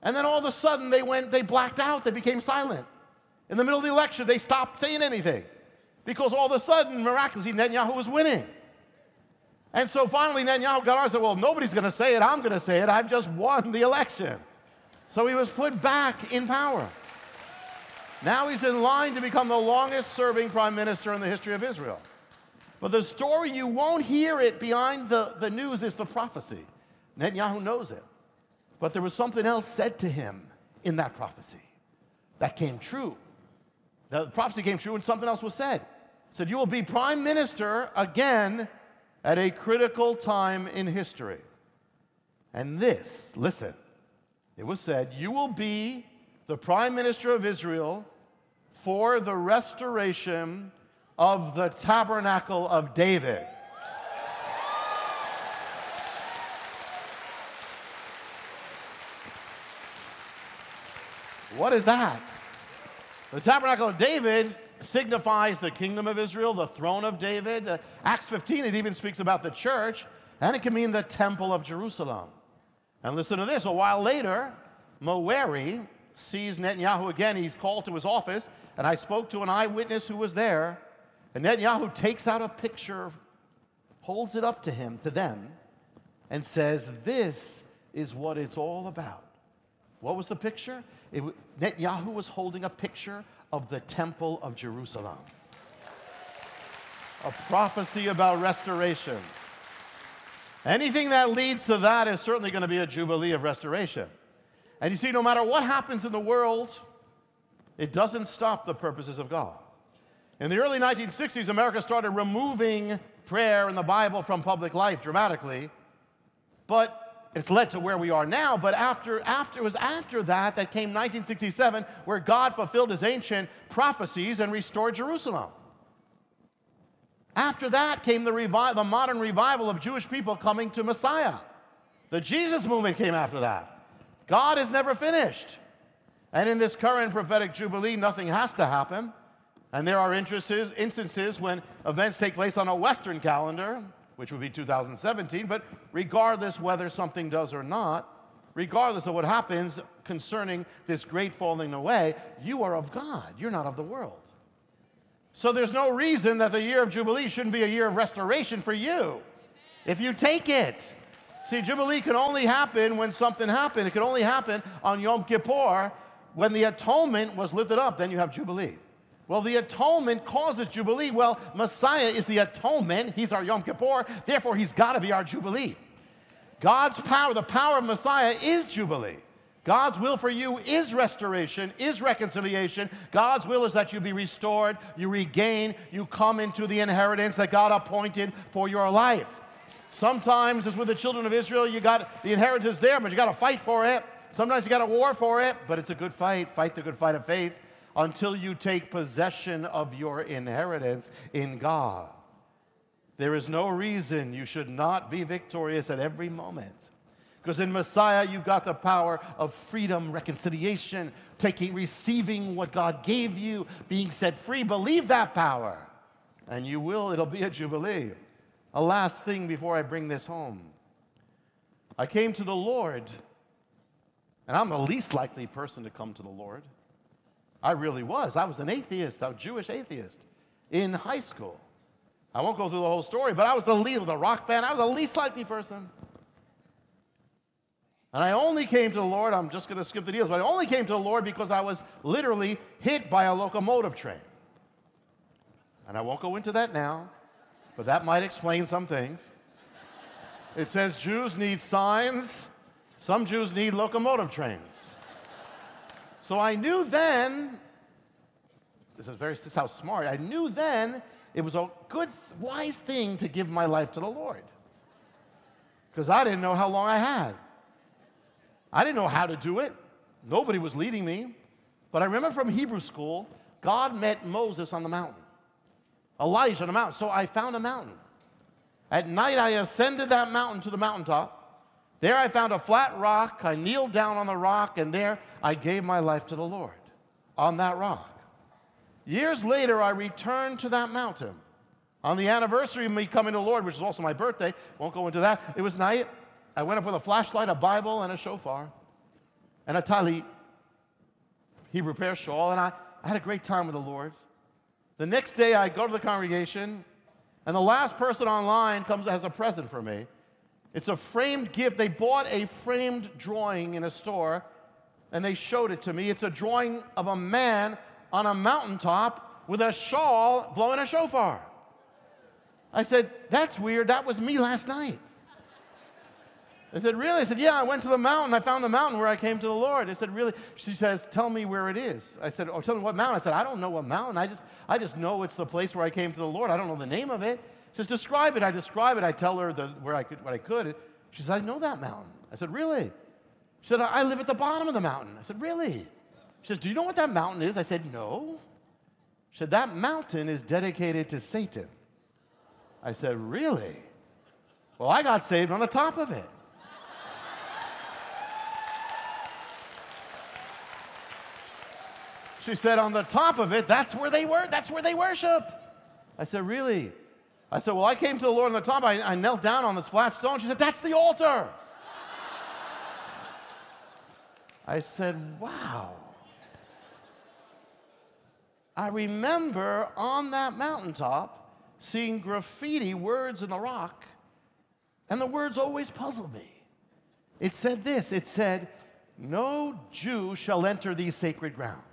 And then all of a sudden they went, they blacked out, they became silent. In the middle of the election, they stopped saying anything because all of a sudden, miraculously, Netanyahu was winning. And so finally, Netanyahu got on and said, Well, nobody's going to say it. I'm going to say it. I've just won the election. So he was put back in power. Now he's in line to become the longest serving prime minister in the history of Israel. But the story, you won't hear it behind the, the news, is the prophecy. Netanyahu knows it. But there was something else said to him in that prophecy that came true. The prophecy came true and something else was said. It said, You will be prime minister again at a critical time in history. And this, listen, it was said, You will be the prime minister of Israel for the restoration of the tabernacle of David. What is that? The tabernacle of David signifies the kingdom of Israel, the throne of David. Uh, Acts 15, it even speaks about the church, and it can mean the temple of Jerusalem. And listen to this a while later, Mawire sees Netanyahu again. He's called to his office, and I spoke to an eyewitness who was there. And Netanyahu takes out a picture, holds it up to him, to them, and says, This is what it's all about. What was the picture? It, Netanyahu was holding a picture of the Temple of Jerusalem. A prophecy about restoration. Anything that leads to that is certainly going to be a jubilee of restoration. And you see, no matter what happens in the world, it doesn't stop the purposes of God. In the early 1960s, America started removing prayer and the Bible from public life dramatically, but it's led to where we are now. But after, after it was after that that came 1967, where God fulfilled his ancient prophecies and restored Jerusalem. After that came the, revi- the modern revival of Jewish people coming to Messiah. The Jesus movement came after that. God is never finished. And in this current prophetic jubilee, nothing has to happen. And there are instances when events take place on a Western calendar, which would be 2017, but regardless whether something does or not, regardless of what happens concerning this great falling away, you are of God. You're not of the world. So there's no reason that the year of Jubilee shouldn't be a year of restoration for you. If you take it. See, Jubilee can only happen when something happened. It could only happen on Yom Kippur when the atonement was lifted up. Then you have Jubilee. Well, the atonement causes Jubilee. Well, Messiah is the atonement. He's our Yom Kippur. Therefore, he's got to be our Jubilee. God's power, the power of Messiah is Jubilee. God's will for you is restoration, is reconciliation. God's will is that you be restored, you regain, you come into the inheritance that God appointed for your life. Sometimes, as with the children of Israel, you got the inheritance there, but you got to fight for it. Sometimes you got to war for it, but it's a good fight. Fight the good fight of faith until you take possession of your inheritance in God. There is no reason you should not be victorious at every moment. Because in Messiah, you've got the power of freedom, reconciliation, taking, receiving what God gave you, being set free. Believe that power, and you will. It'll be a jubilee. A last thing before I bring this home. I came to the Lord, and I'm the least likely person to come to the Lord. I really was. I was an atheist, a Jewish atheist in high school. I won't go through the whole story, but I was the lead of the rock band. I was the least likely person. And I only came to the Lord, I'm just going to skip the deals, but I only came to the Lord because I was literally hit by a locomotive train. And I won't go into that now, but that might explain some things. It says Jews need signs, some Jews need locomotive trains. So I knew then, this is very, this is how smart, I knew then it was a good, wise thing to give my life to the Lord. Because I didn't know how long I had. I didn't know how to do it. Nobody was leading me. But I remember from Hebrew school, God met Moses on the mountain, Elijah on the mountain. So I found a mountain. At night, I ascended that mountain to the mountaintop. There, I found a flat rock. I kneeled down on the rock, and there I gave my life to the Lord on that rock. Years later, I returned to that mountain. On the anniversary of me coming to the Lord, which is also my birthday, won't go into that. It was night. I went up with a flashlight, a Bible, and a shofar, and a talit, Hebrew prayer shawl, and I, I had a great time with the Lord. The next day, I go to the congregation, and the last person online comes has a present for me. It's a framed gift. They bought a framed drawing in a store, and they showed it to me. It's a drawing of a man on a mountaintop with a shawl blowing a shofar. I said, That's weird. That was me last night. I said, Really? I said, Yeah, I went to the mountain. I found a mountain where I came to the Lord. I said, Really? She says, Tell me where it is. I said, Oh, tell me what mountain. I said, I don't know what mountain. I just, I just know it's the place where I came to the Lord. I don't know the name of it. Says, Describe it. I describe it. I tell her the, where I could, what I could. She says, I know that mountain. I said, Really? She said, I live at the bottom of the mountain. I said, Really? She says, Do you know what that mountain is? I said, No. She said, That mountain is dedicated to Satan. I said, Really? Well, I got saved on the top of it. She said, On the top of it, that's where they were, that's where they worship. I said, Really? I said, Well, I came to the Lord on the top. I, I knelt down on this flat stone. She said, That's the altar. I said, Wow. I remember on that mountaintop seeing graffiti words in the rock, and the words always puzzled me. It said this it said, No Jew shall enter these sacred grounds.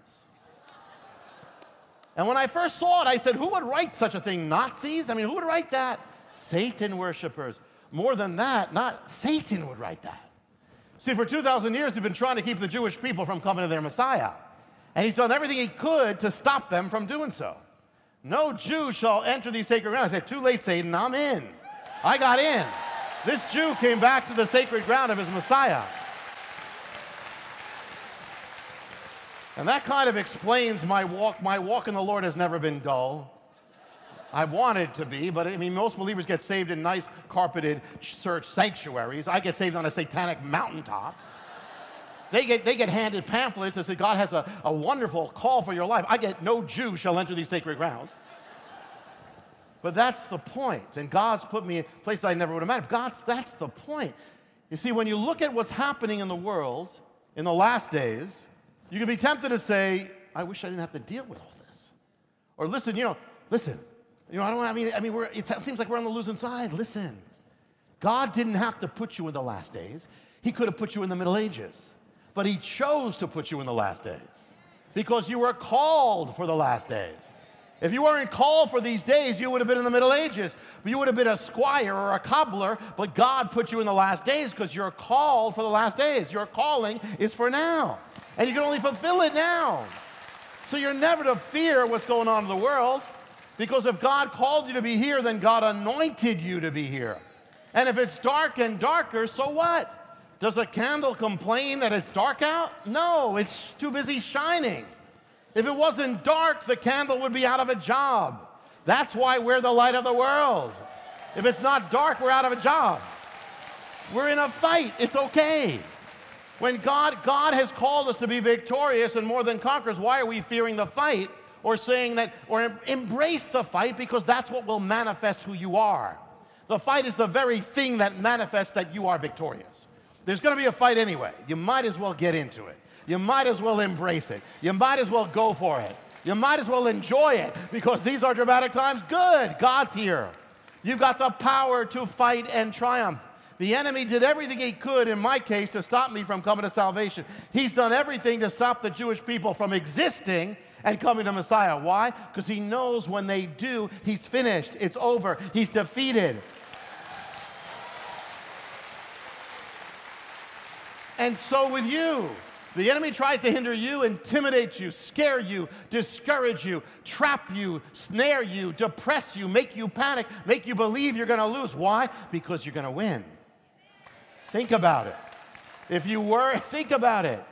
And when I first saw it, I said, Who would write such a thing? Nazis? I mean, who would write that? Satan worshipers. More than that, not Satan would write that. See, for 2,000 years, he's been trying to keep the Jewish people from coming to their Messiah. And he's done everything he could to stop them from doing so. No Jew shall enter these sacred grounds. I said, Too late, Satan, I'm in. I got in. This Jew came back to the sacred ground of his Messiah. And that kind of explains my walk. My walk in the Lord has never been dull. I wanted it to be, but I mean, most believers get saved in nice carpeted church sanctuaries. I get saved on a satanic mountaintop. They get, they get handed pamphlets that say God has a, a wonderful call for your life. I get no Jew shall enter these sacred grounds. But that's the point. And God's put me in places I never would have imagined. God's, that's the point. You see, when you look at what's happening in the world in the last days, you can be tempted to say, I wish I didn't have to deal with all this. Or listen, you know, listen, you know, I don't I mean, I mean, we're, it seems like we're on the losing side. Listen, God didn't have to put you in the last days. He could have put you in the Middle Ages, but He chose to put you in the last days because you were called for the last days. If you weren't called for these days, you would have been in the Middle Ages. But you would have been a squire or a cobbler, but God put you in the last days because you're called for the last days. Your calling is for now. And you can only fulfill it now. So you're never to fear what's going on in the world because if God called you to be here, then God anointed you to be here. And if it's dark and darker, so what? Does a candle complain that it's dark out? No, it's too busy shining. If it wasn't dark, the candle would be out of a job. That's why we're the light of the world. If it's not dark, we're out of a job. We're in a fight. It's okay. When God, God has called us to be victorious and more than conquerors, why are we fearing the fight or saying that, or embrace the fight because that's what will manifest who you are? The fight is the very thing that manifests that you are victorious. There's going to be a fight anyway. You might as well get into it. You might as well embrace it. You might as well go for it. You might as well enjoy it because these are dramatic times. Good, God's here. You've got the power to fight and triumph. The enemy did everything he could, in my case, to stop me from coming to salvation. He's done everything to stop the Jewish people from existing and coming to Messiah. Why? Because he knows when they do, he's finished. It's over. He's defeated. And so with you. The enemy tries to hinder you, intimidate you, scare you, discourage you, trap you, snare you, depress you, make you panic, make you believe you're going to lose. Why? Because you're going to win. Think about it. If you were, think about it.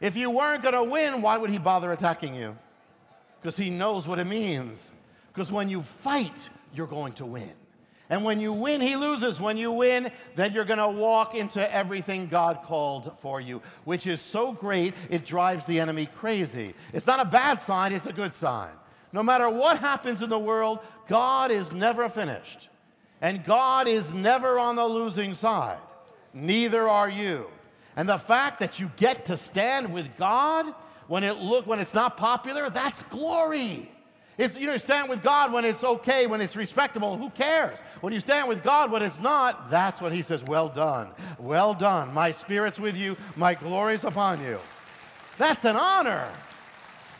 If you weren't going to win, why would he bother attacking you? Because he knows what it means. Because when you fight, you're going to win. And when you win, he loses. When you win, then you're going to walk into everything God called for you, which is so great, it drives the enemy crazy. It's not a bad sign, it's a good sign. No matter what happens in the world, God is never finished. And God is never on the losing side. Neither are you. And the fact that you get to stand with God when it look when it's not popular, that's glory. It's, you know, stand with God when it's okay, when it's respectable. Who cares? When you stand with God when it's not, that's when He says, Well done. Well done. My spirit's with you. My glory's upon you. That's an honor.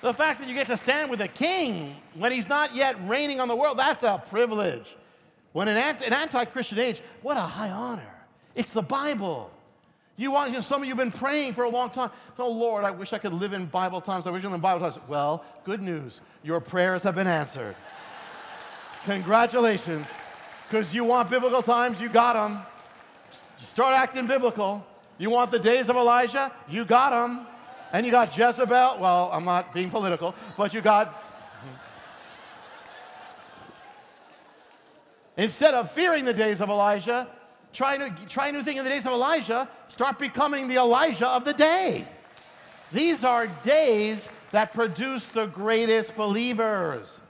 The fact that you get to stand with a king when he's not yet reigning on the world, that's a privilege. When an, anti- an anti-Christian age, what a high honor. It's the Bible. You want, you know, some of you have been praying for a long time. Oh, Lord, I wish I could live in Bible times. I wish I live in Bible times. Well, good news. Your prayers have been answered. Congratulations. Because you want biblical times, you got them. Start acting biblical. You want the days of Elijah? You got them. And you got Jezebel. Well, I'm not being political, but you got. Instead of fearing the days of Elijah, try, to, try a new thing in the days of Elijah, start becoming the Elijah of the day. These are days that produce the greatest believers.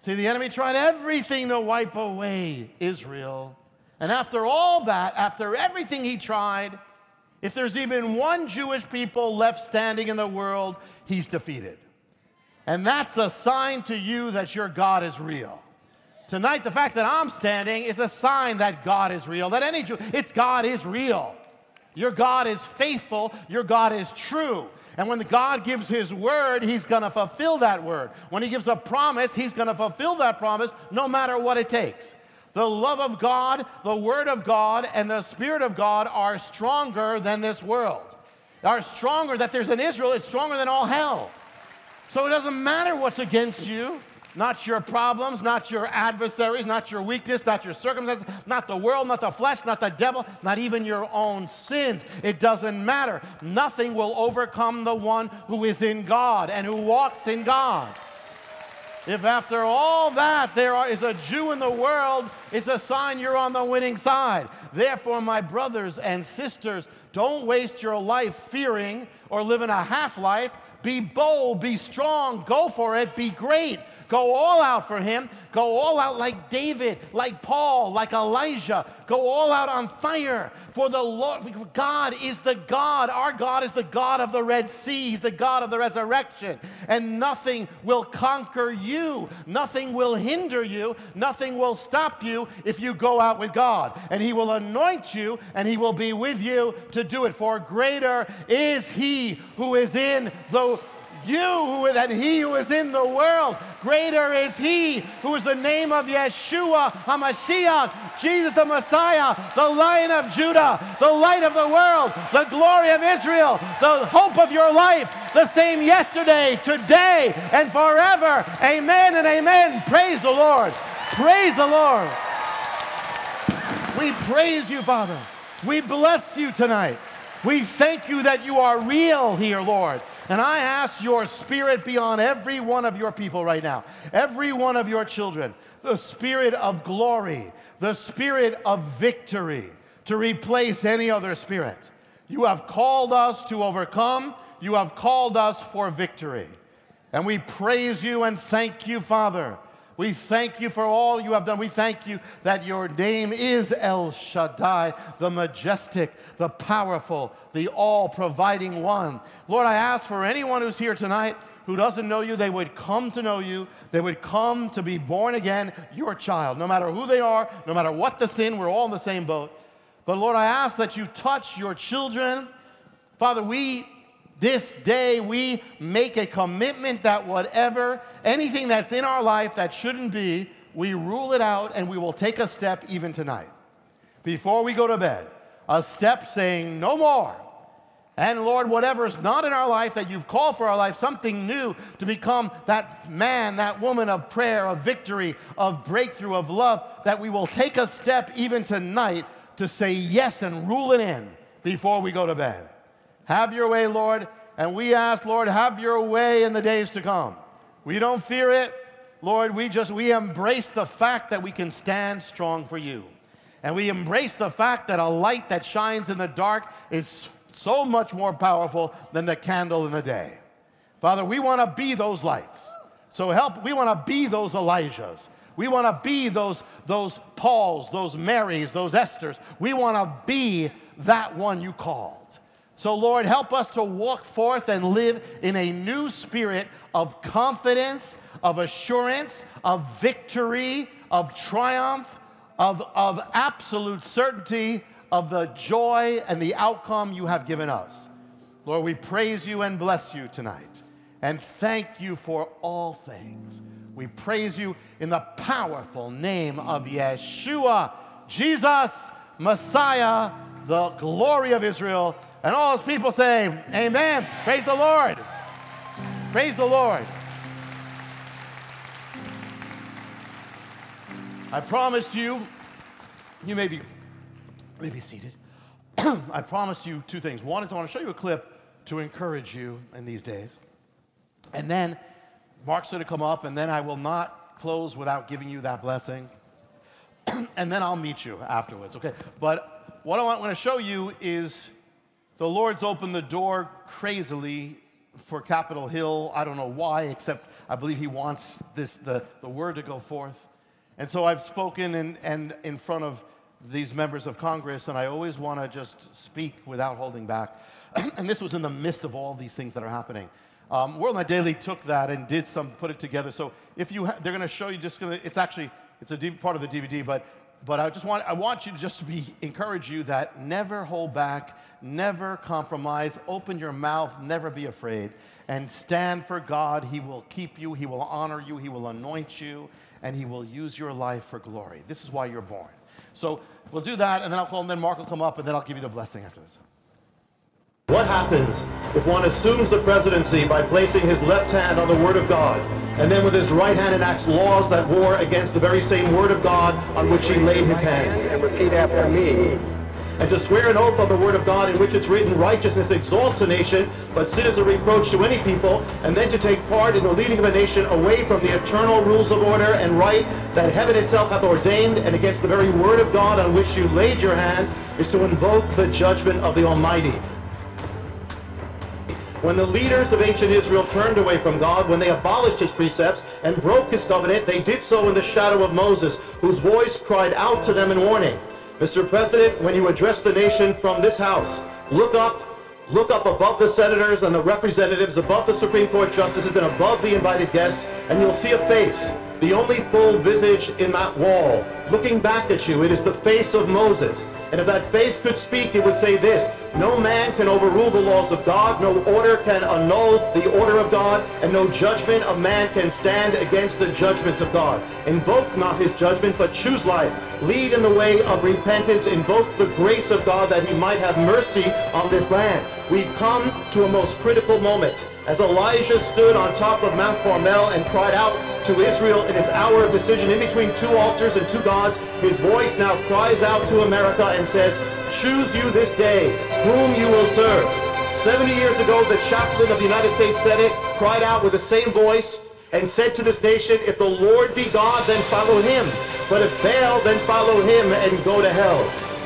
See, the enemy tried everything to wipe away Israel. And after all that, after everything he tried, if there's even one Jewish people left standing in the world, he's defeated. And that's a sign to you that your God is real. Tonight, the fact that I'm standing is a sign that God is real, that any Jew, it's God is real. Your God is faithful, your God is true. And when God gives his word, he's going to fulfill that word. When he gives a promise, he's going to fulfill that promise no matter what it takes. The love of God, the word of God, and the spirit of God are stronger than this world. Are stronger that there's an Israel, it's stronger than all hell. So it doesn't matter what's against you. Not your problems, not your adversaries, not your weakness, not your circumstances, not the world, not the flesh, not the devil, not even your own sins. It doesn't matter. Nothing will overcome the one who is in God and who walks in God. If after all that there is a Jew in the world, it's a sign you're on the winning side. Therefore, my brothers and sisters, don't waste your life fearing or living a half life. Be bold, be strong, go for it, be great. Go all out for him. Go all out like David, like Paul, like Elijah. Go all out on fire. For the Lord, God is the God. Our God is the God of the Red Sea. He's the God of the resurrection. And nothing will conquer you. Nothing will hinder you. Nothing will stop you if you go out with God. And He will anoint you and He will be with you to do it. For greater is He who is in the you than he who is in the world. Greater is he who is the name of Yeshua HaMashiach, Jesus the Messiah, the Lion of Judah, the light of the world, the glory of Israel, the hope of your life, the same yesterday, today, and forever. Amen and amen. Praise the Lord. Praise the Lord. We praise you, Father. We bless you tonight. We thank you that you are real here, Lord. And I ask your spirit be on every one of your people right now, every one of your children, the spirit of glory, the spirit of victory to replace any other spirit. You have called us to overcome, you have called us for victory. And we praise you and thank you, Father. We thank you for all you have done. We thank you that your name is El Shaddai, the majestic, the powerful, the all providing one. Lord, I ask for anyone who's here tonight who doesn't know you, they would come to know you. They would come to be born again, your child. No matter who they are, no matter what the sin, we're all in the same boat. But Lord, I ask that you touch your children. Father, we this day we make a commitment that whatever, anything that's in our life that shouldn't be, we rule it out and we will take a step even tonight. Before we go to bed, a step saying, no more. And Lord, whatever is not in our life that you've called for our life, something new to become that man, that woman of prayer, of victory, of breakthrough, of love, that we will take a step even tonight to say yes and rule it in before we go to bed. Have your way, Lord. And we ask, Lord, have your way in the days to come. We don't fear it. Lord, we just we embrace the fact that we can stand strong for you. And we embrace the fact that a light that shines in the dark is so much more powerful than the candle in the day. Father, we want to be those lights. So help, we want to be those Elijahs. We want to be those, those Pauls, those Marys, those Esthers. We want to be that one you called. So, Lord, help us to walk forth and live in a new spirit of confidence, of assurance, of victory, of triumph, of, of absolute certainty of the joy and the outcome you have given us. Lord, we praise you and bless you tonight and thank you for all things. We praise you in the powerful name of Yeshua, Jesus, Messiah, the glory of Israel. And all those people say, Amen. Praise the Lord. Praise the Lord. I promised you, you may be, may be seated. I promised you two things. One is I want to show you a clip to encourage you in these days. And then Mark's going to come up, and then I will not close without giving you that blessing. and then I'll meet you afterwards, okay? But what I want, want to show you is the Lord's opened the door crazily for Capitol Hill. I don't know why, except I believe He wants this, the, the word to go forth. And so I've spoken in, and in front of these members of Congress, and I always want to just speak without holding back. and this was in the midst of all these things that are happening. Um, WorldNetDaily took that and did some, put it together. So if you, ha- they're going to show you, just going to, it's actually, it's a deep part of the DVD, but, but I just want, I want you to just be, encourage you that never hold back, never compromise, open your mouth, never be afraid, and stand for God. He will keep you, He will honor you, He will anoint you, and He will use your life for glory. This is why you're born. So we'll do that, and then I'll call, and then Mark will come up, and then I'll give you the blessing after this. What happens if one assumes the presidency by placing his left hand on the Word of God, and then with his right hand enacts laws that war against the very same Word of God on which he laid his hand? and repeat after me. And to swear an oath on the Word of God in which it's written, righteousness exalts a nation, but sin is a reproach to any people, and then to take part in the leading of a nation away from the eternal rules of order and right that heaven itself hath ordained, and against the very Word of God on which you laid your hand, is to invoke the judgment of the Almighty. When the leaders of ancient Israel turned away from God, when they abolished his precepts and broke his covenant, they did so in the shadow of Moses, whose voice cried out to them in warning. Mr. President, when you address the nation from this house, look up, look up above the senators and the representatives, above the Supreme Court justices and above the invited guests, and you'll see a face, the only full visage in that wall. Looking back at you, it is the face of Moses. And if that face could speak, it would say this, no man can overrule the laws of God, no order can annul the order of God, and no judgment of man can stand against the judgments of God. Invoke not his judgment, but choose life. Lead in the way of repentance. Invoke the grace of God that he might have mercy on this land. We've come to a most critical moment. As Elijah stood on top of Mount Carmel and cried out to Israel in his hour of decision in between two altars and two gods, his voice now cries out to America and says, Choose you this day whom you will serve. 70 years ago, the chaplain of the United States Senate cried out with the same voice and said to this nation, If the Lord be God, then follow him. But if Baal, then follow him and go to hell.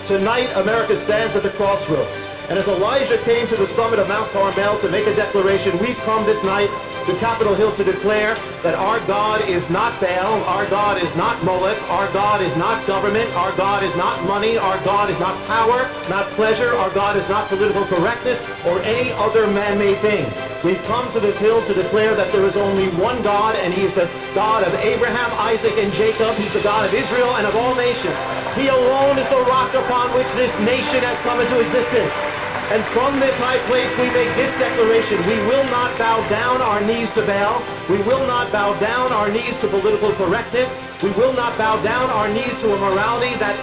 Tonight, America stands at the crossroads. And as Elijah came to the summit of Mount Carmel to make a declaration, we've come this night to Capitol Hill to declare that our God is not Baal, our God is not Moloch, our God is not government, our God is not money, our God is not power, not pleasure, our God is not political correctness or any other man-made thing. We've come to this hill to declare that there is only one God, and he's the God of Abraham, Isaac, and Jacob. He's the God of Israel and of all nations. He alone is the rock upon which this nation has come into existence. And from this high place we make this declaration. We will not bow down our knees to Baal. We will not bow down our knees to political correctness. We will not bow down our knees to a morality that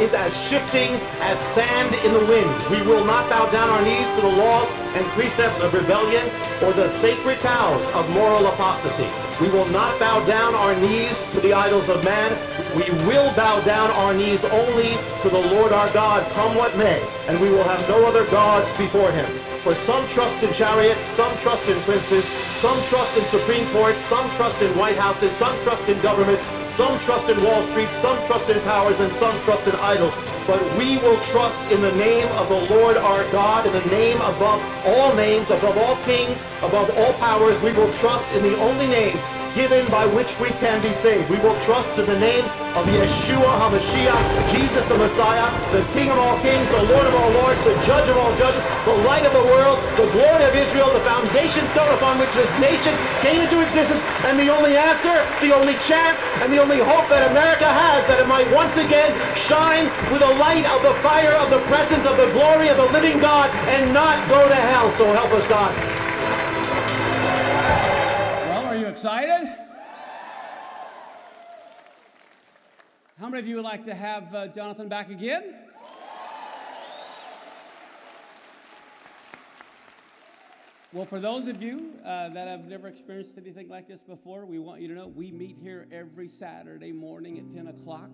is as shifting as sand in the wind. We will not bow down our knees to the laws and precepts of rebellion or the sacred vows of moral apostasy. We will not bow down our knees to the idols of man. We will bow down our knees only to the Lord our God, come what may, and we will have no other gods before him. For some trust in chariots, some trust in princes, some trust in supreme courts, some trust in white houses, some trust in governments, some trust in Wall Street, some trust in powers, and some trust in idols. But we will trust in the name of the Lord our God, in the name above all names, above all kings, above all powers. We will trust in the only name given by which we can be saved. We will trust to the name of Yeshua HaMashiach, Jesus the Messiah, the King of all kings, the Lord of all lords, the Judge of all judges, the light of the world, the glory of Israel, the foundation stone upon which this nation came into existence, and the only answer, the only chance, and the only hope that America has that it might once again shine with the light of the fire of the presence of the glory of the living God and not go to hell. So help us God. Excited? How many of you would like to have uh, Jonathan back again? Well, for those of you uh, that have never experienced anything like this before, we want you to know we meet here every Saturday morning at 10 o'clock.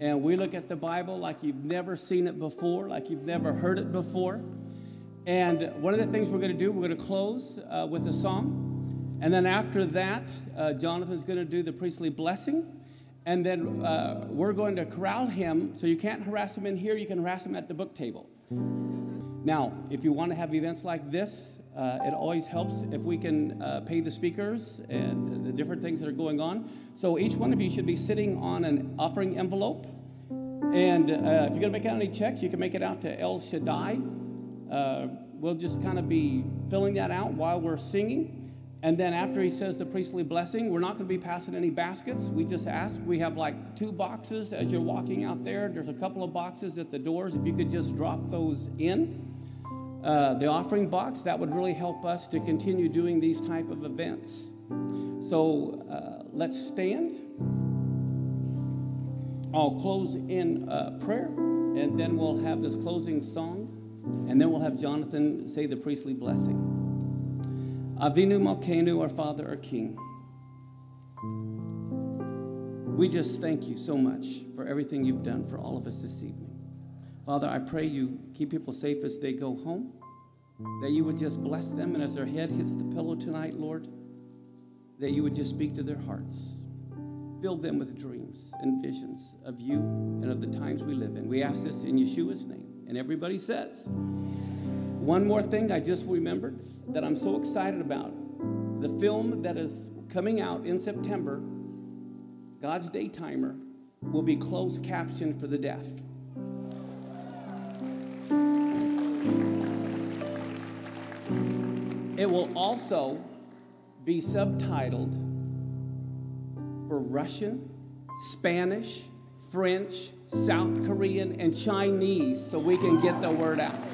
And we look at the Bible like you've never seen it before, like you've never heard it before. And one of the things we're going to do, we're going to close uh, with a song. And then after that, uh, Jonathan's going to do the priestly blessing. And then uh, we're going to corral him. So you can't harass him in here, you can harass him at the book table. Now, if you want to have events like this, uh, it always helps if we can uh, pay the speakers and the different things that are going on. So each one of you should be sitting on an offering envelope. And uh, if you're going to make out any checks, you can make it out to El Shaddai. Uh, we'll just kind of be filling that out while we're singing. And then after he says the priestly blessing, we're not going to be passing any baskets. We just ask. We have like two boxes as you're walking out there. There's a couple of boxes at the doors. If you could just drop those in. Uh, the offering box, that would really help us to continue doing these type of events. So uh, let's stand. I'll close in uh, prayer, and then we'll have this closing song, and then we'll have Jonathan say the priestly blessing. Avinu Malkeinu, our Father, our King. We just thank you so much for everything you've done for all of us this evening. Father, I pray you keep people safe as they go home, that you would just bless them, and as their head hits the pillow tonight, Lord, that you would just speak to their hearts. Fill them with dreams and visions of you and of the times we live in. We ask this in Yeshua's name. And everybody says, one more thing I just remembered that I'm so excited about. The film that is coming out in September, God's Daytimer, will be closed captioned for the deaf. It will also be subtitled for Russian, Spanish, French, South Korean, and Chinese so we can get the word out.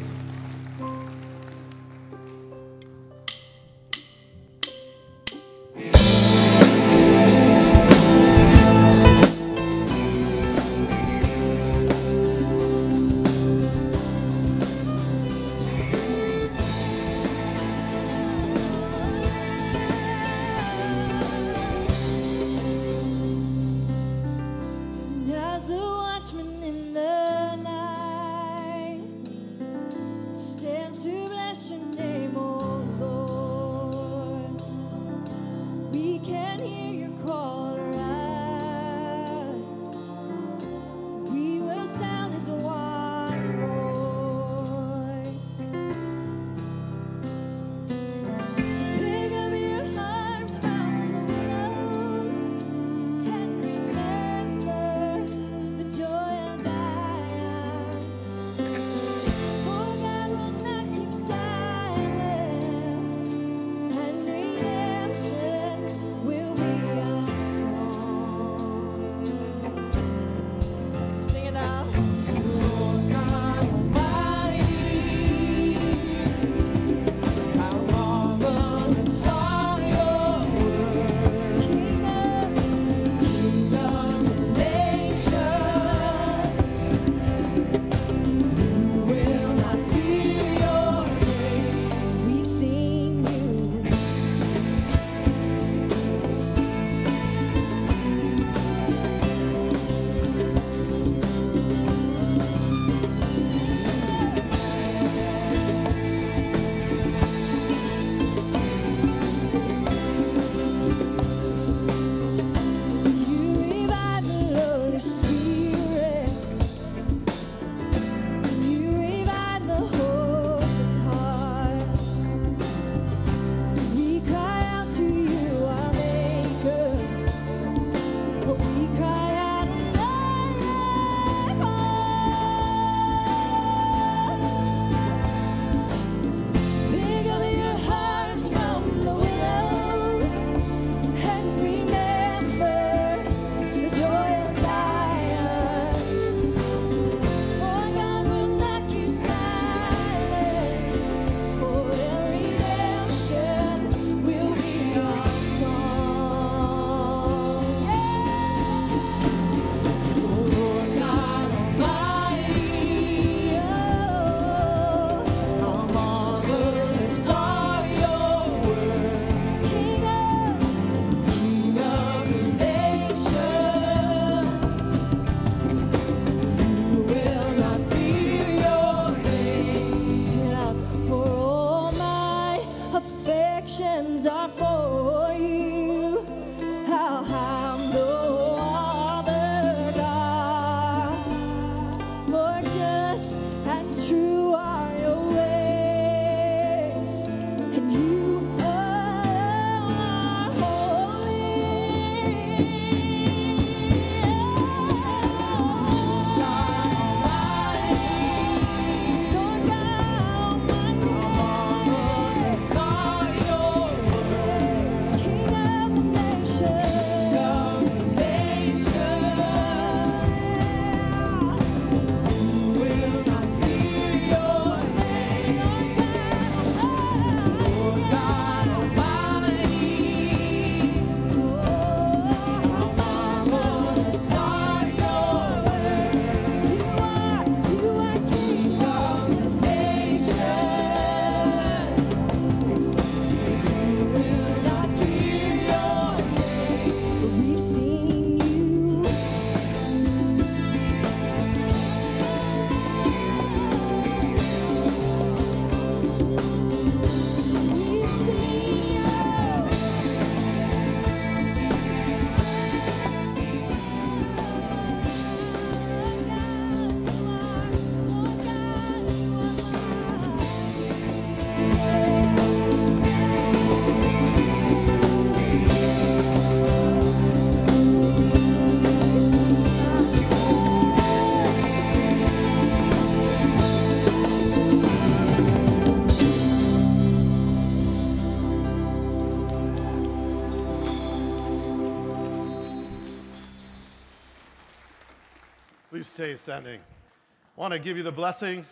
Stay standing. I want to give you the blessing.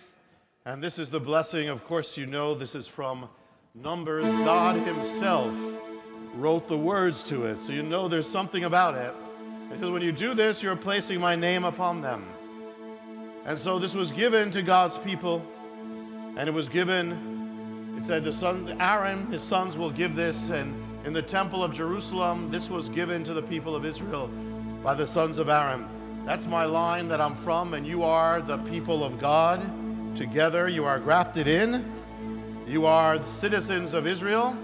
And this is the blessing, of course, you know this is from Numbers. God Himself wrote the words to it. So you know there's something about it. He says, When you do this, you're placing my name upon them. And so this was given to God's people. And it was given, it said, the son, Aaron, his sons will give this. And in the temple of Jerusalem, this was given to the people of Israel by the sons of Aaron. That's my line that I'm from, and you are the people of God. Together, you are grafted in. You are the citizens of Israel.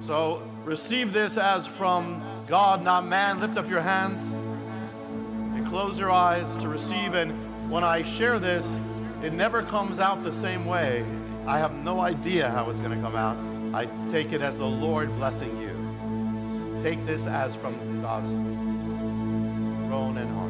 So receive this as from God, not man. Lift up your hands and close your eyes to receive. And when I share this, it never comes out the same way. I have no idea how it's going to come out. I take it as the Lord blessing you. So take this as from God's throne and heart.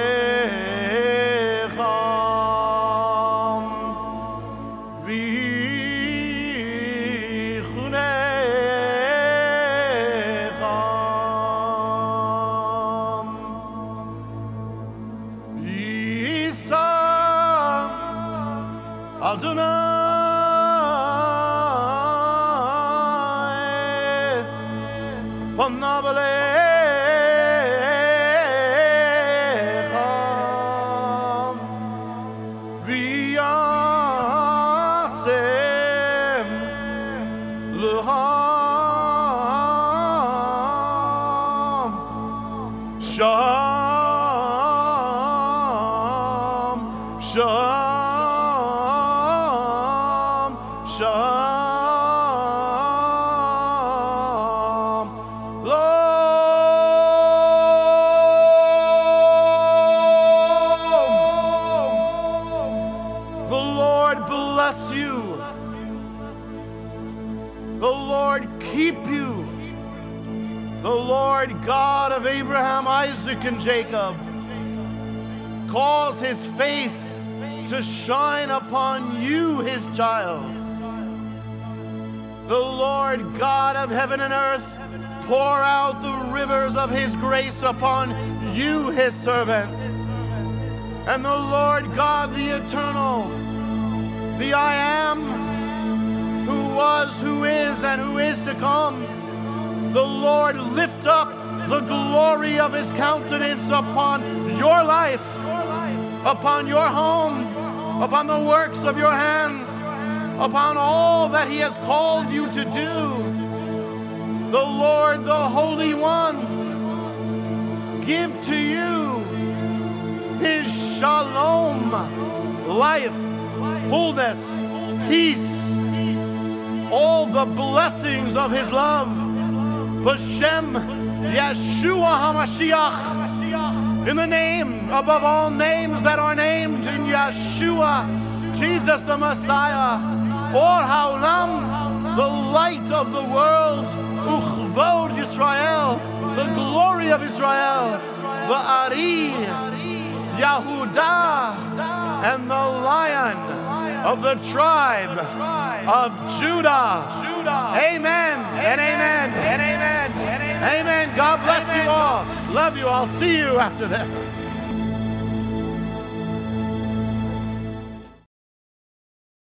shine upon you, his child. The Lord God of heaven and earth pour out the rivers of his grace upon you, his servant. And the Lord God, the eternal, the I am, who was, who is, and who is to come, the Lord lift up the glory of his countenance upon your life, upon your home, upon the works of your hands, upon all that he has called you to do. The Lord, the Holy One, give to you his shalom, life, fullness, peace, all the blessings of his love. B'Shem Yeshua HaMashiach. In the name above all names that are named in Yeshua, Jesus the Messiah, Or Haolam, the light of the world, Uchvod Yisrael, the glory of Israel, the Ari, Yahudah, and the lion of the tribe of Judah. Amen and amen and amen. Amen. God bless you all. Love you. I'll see you after that.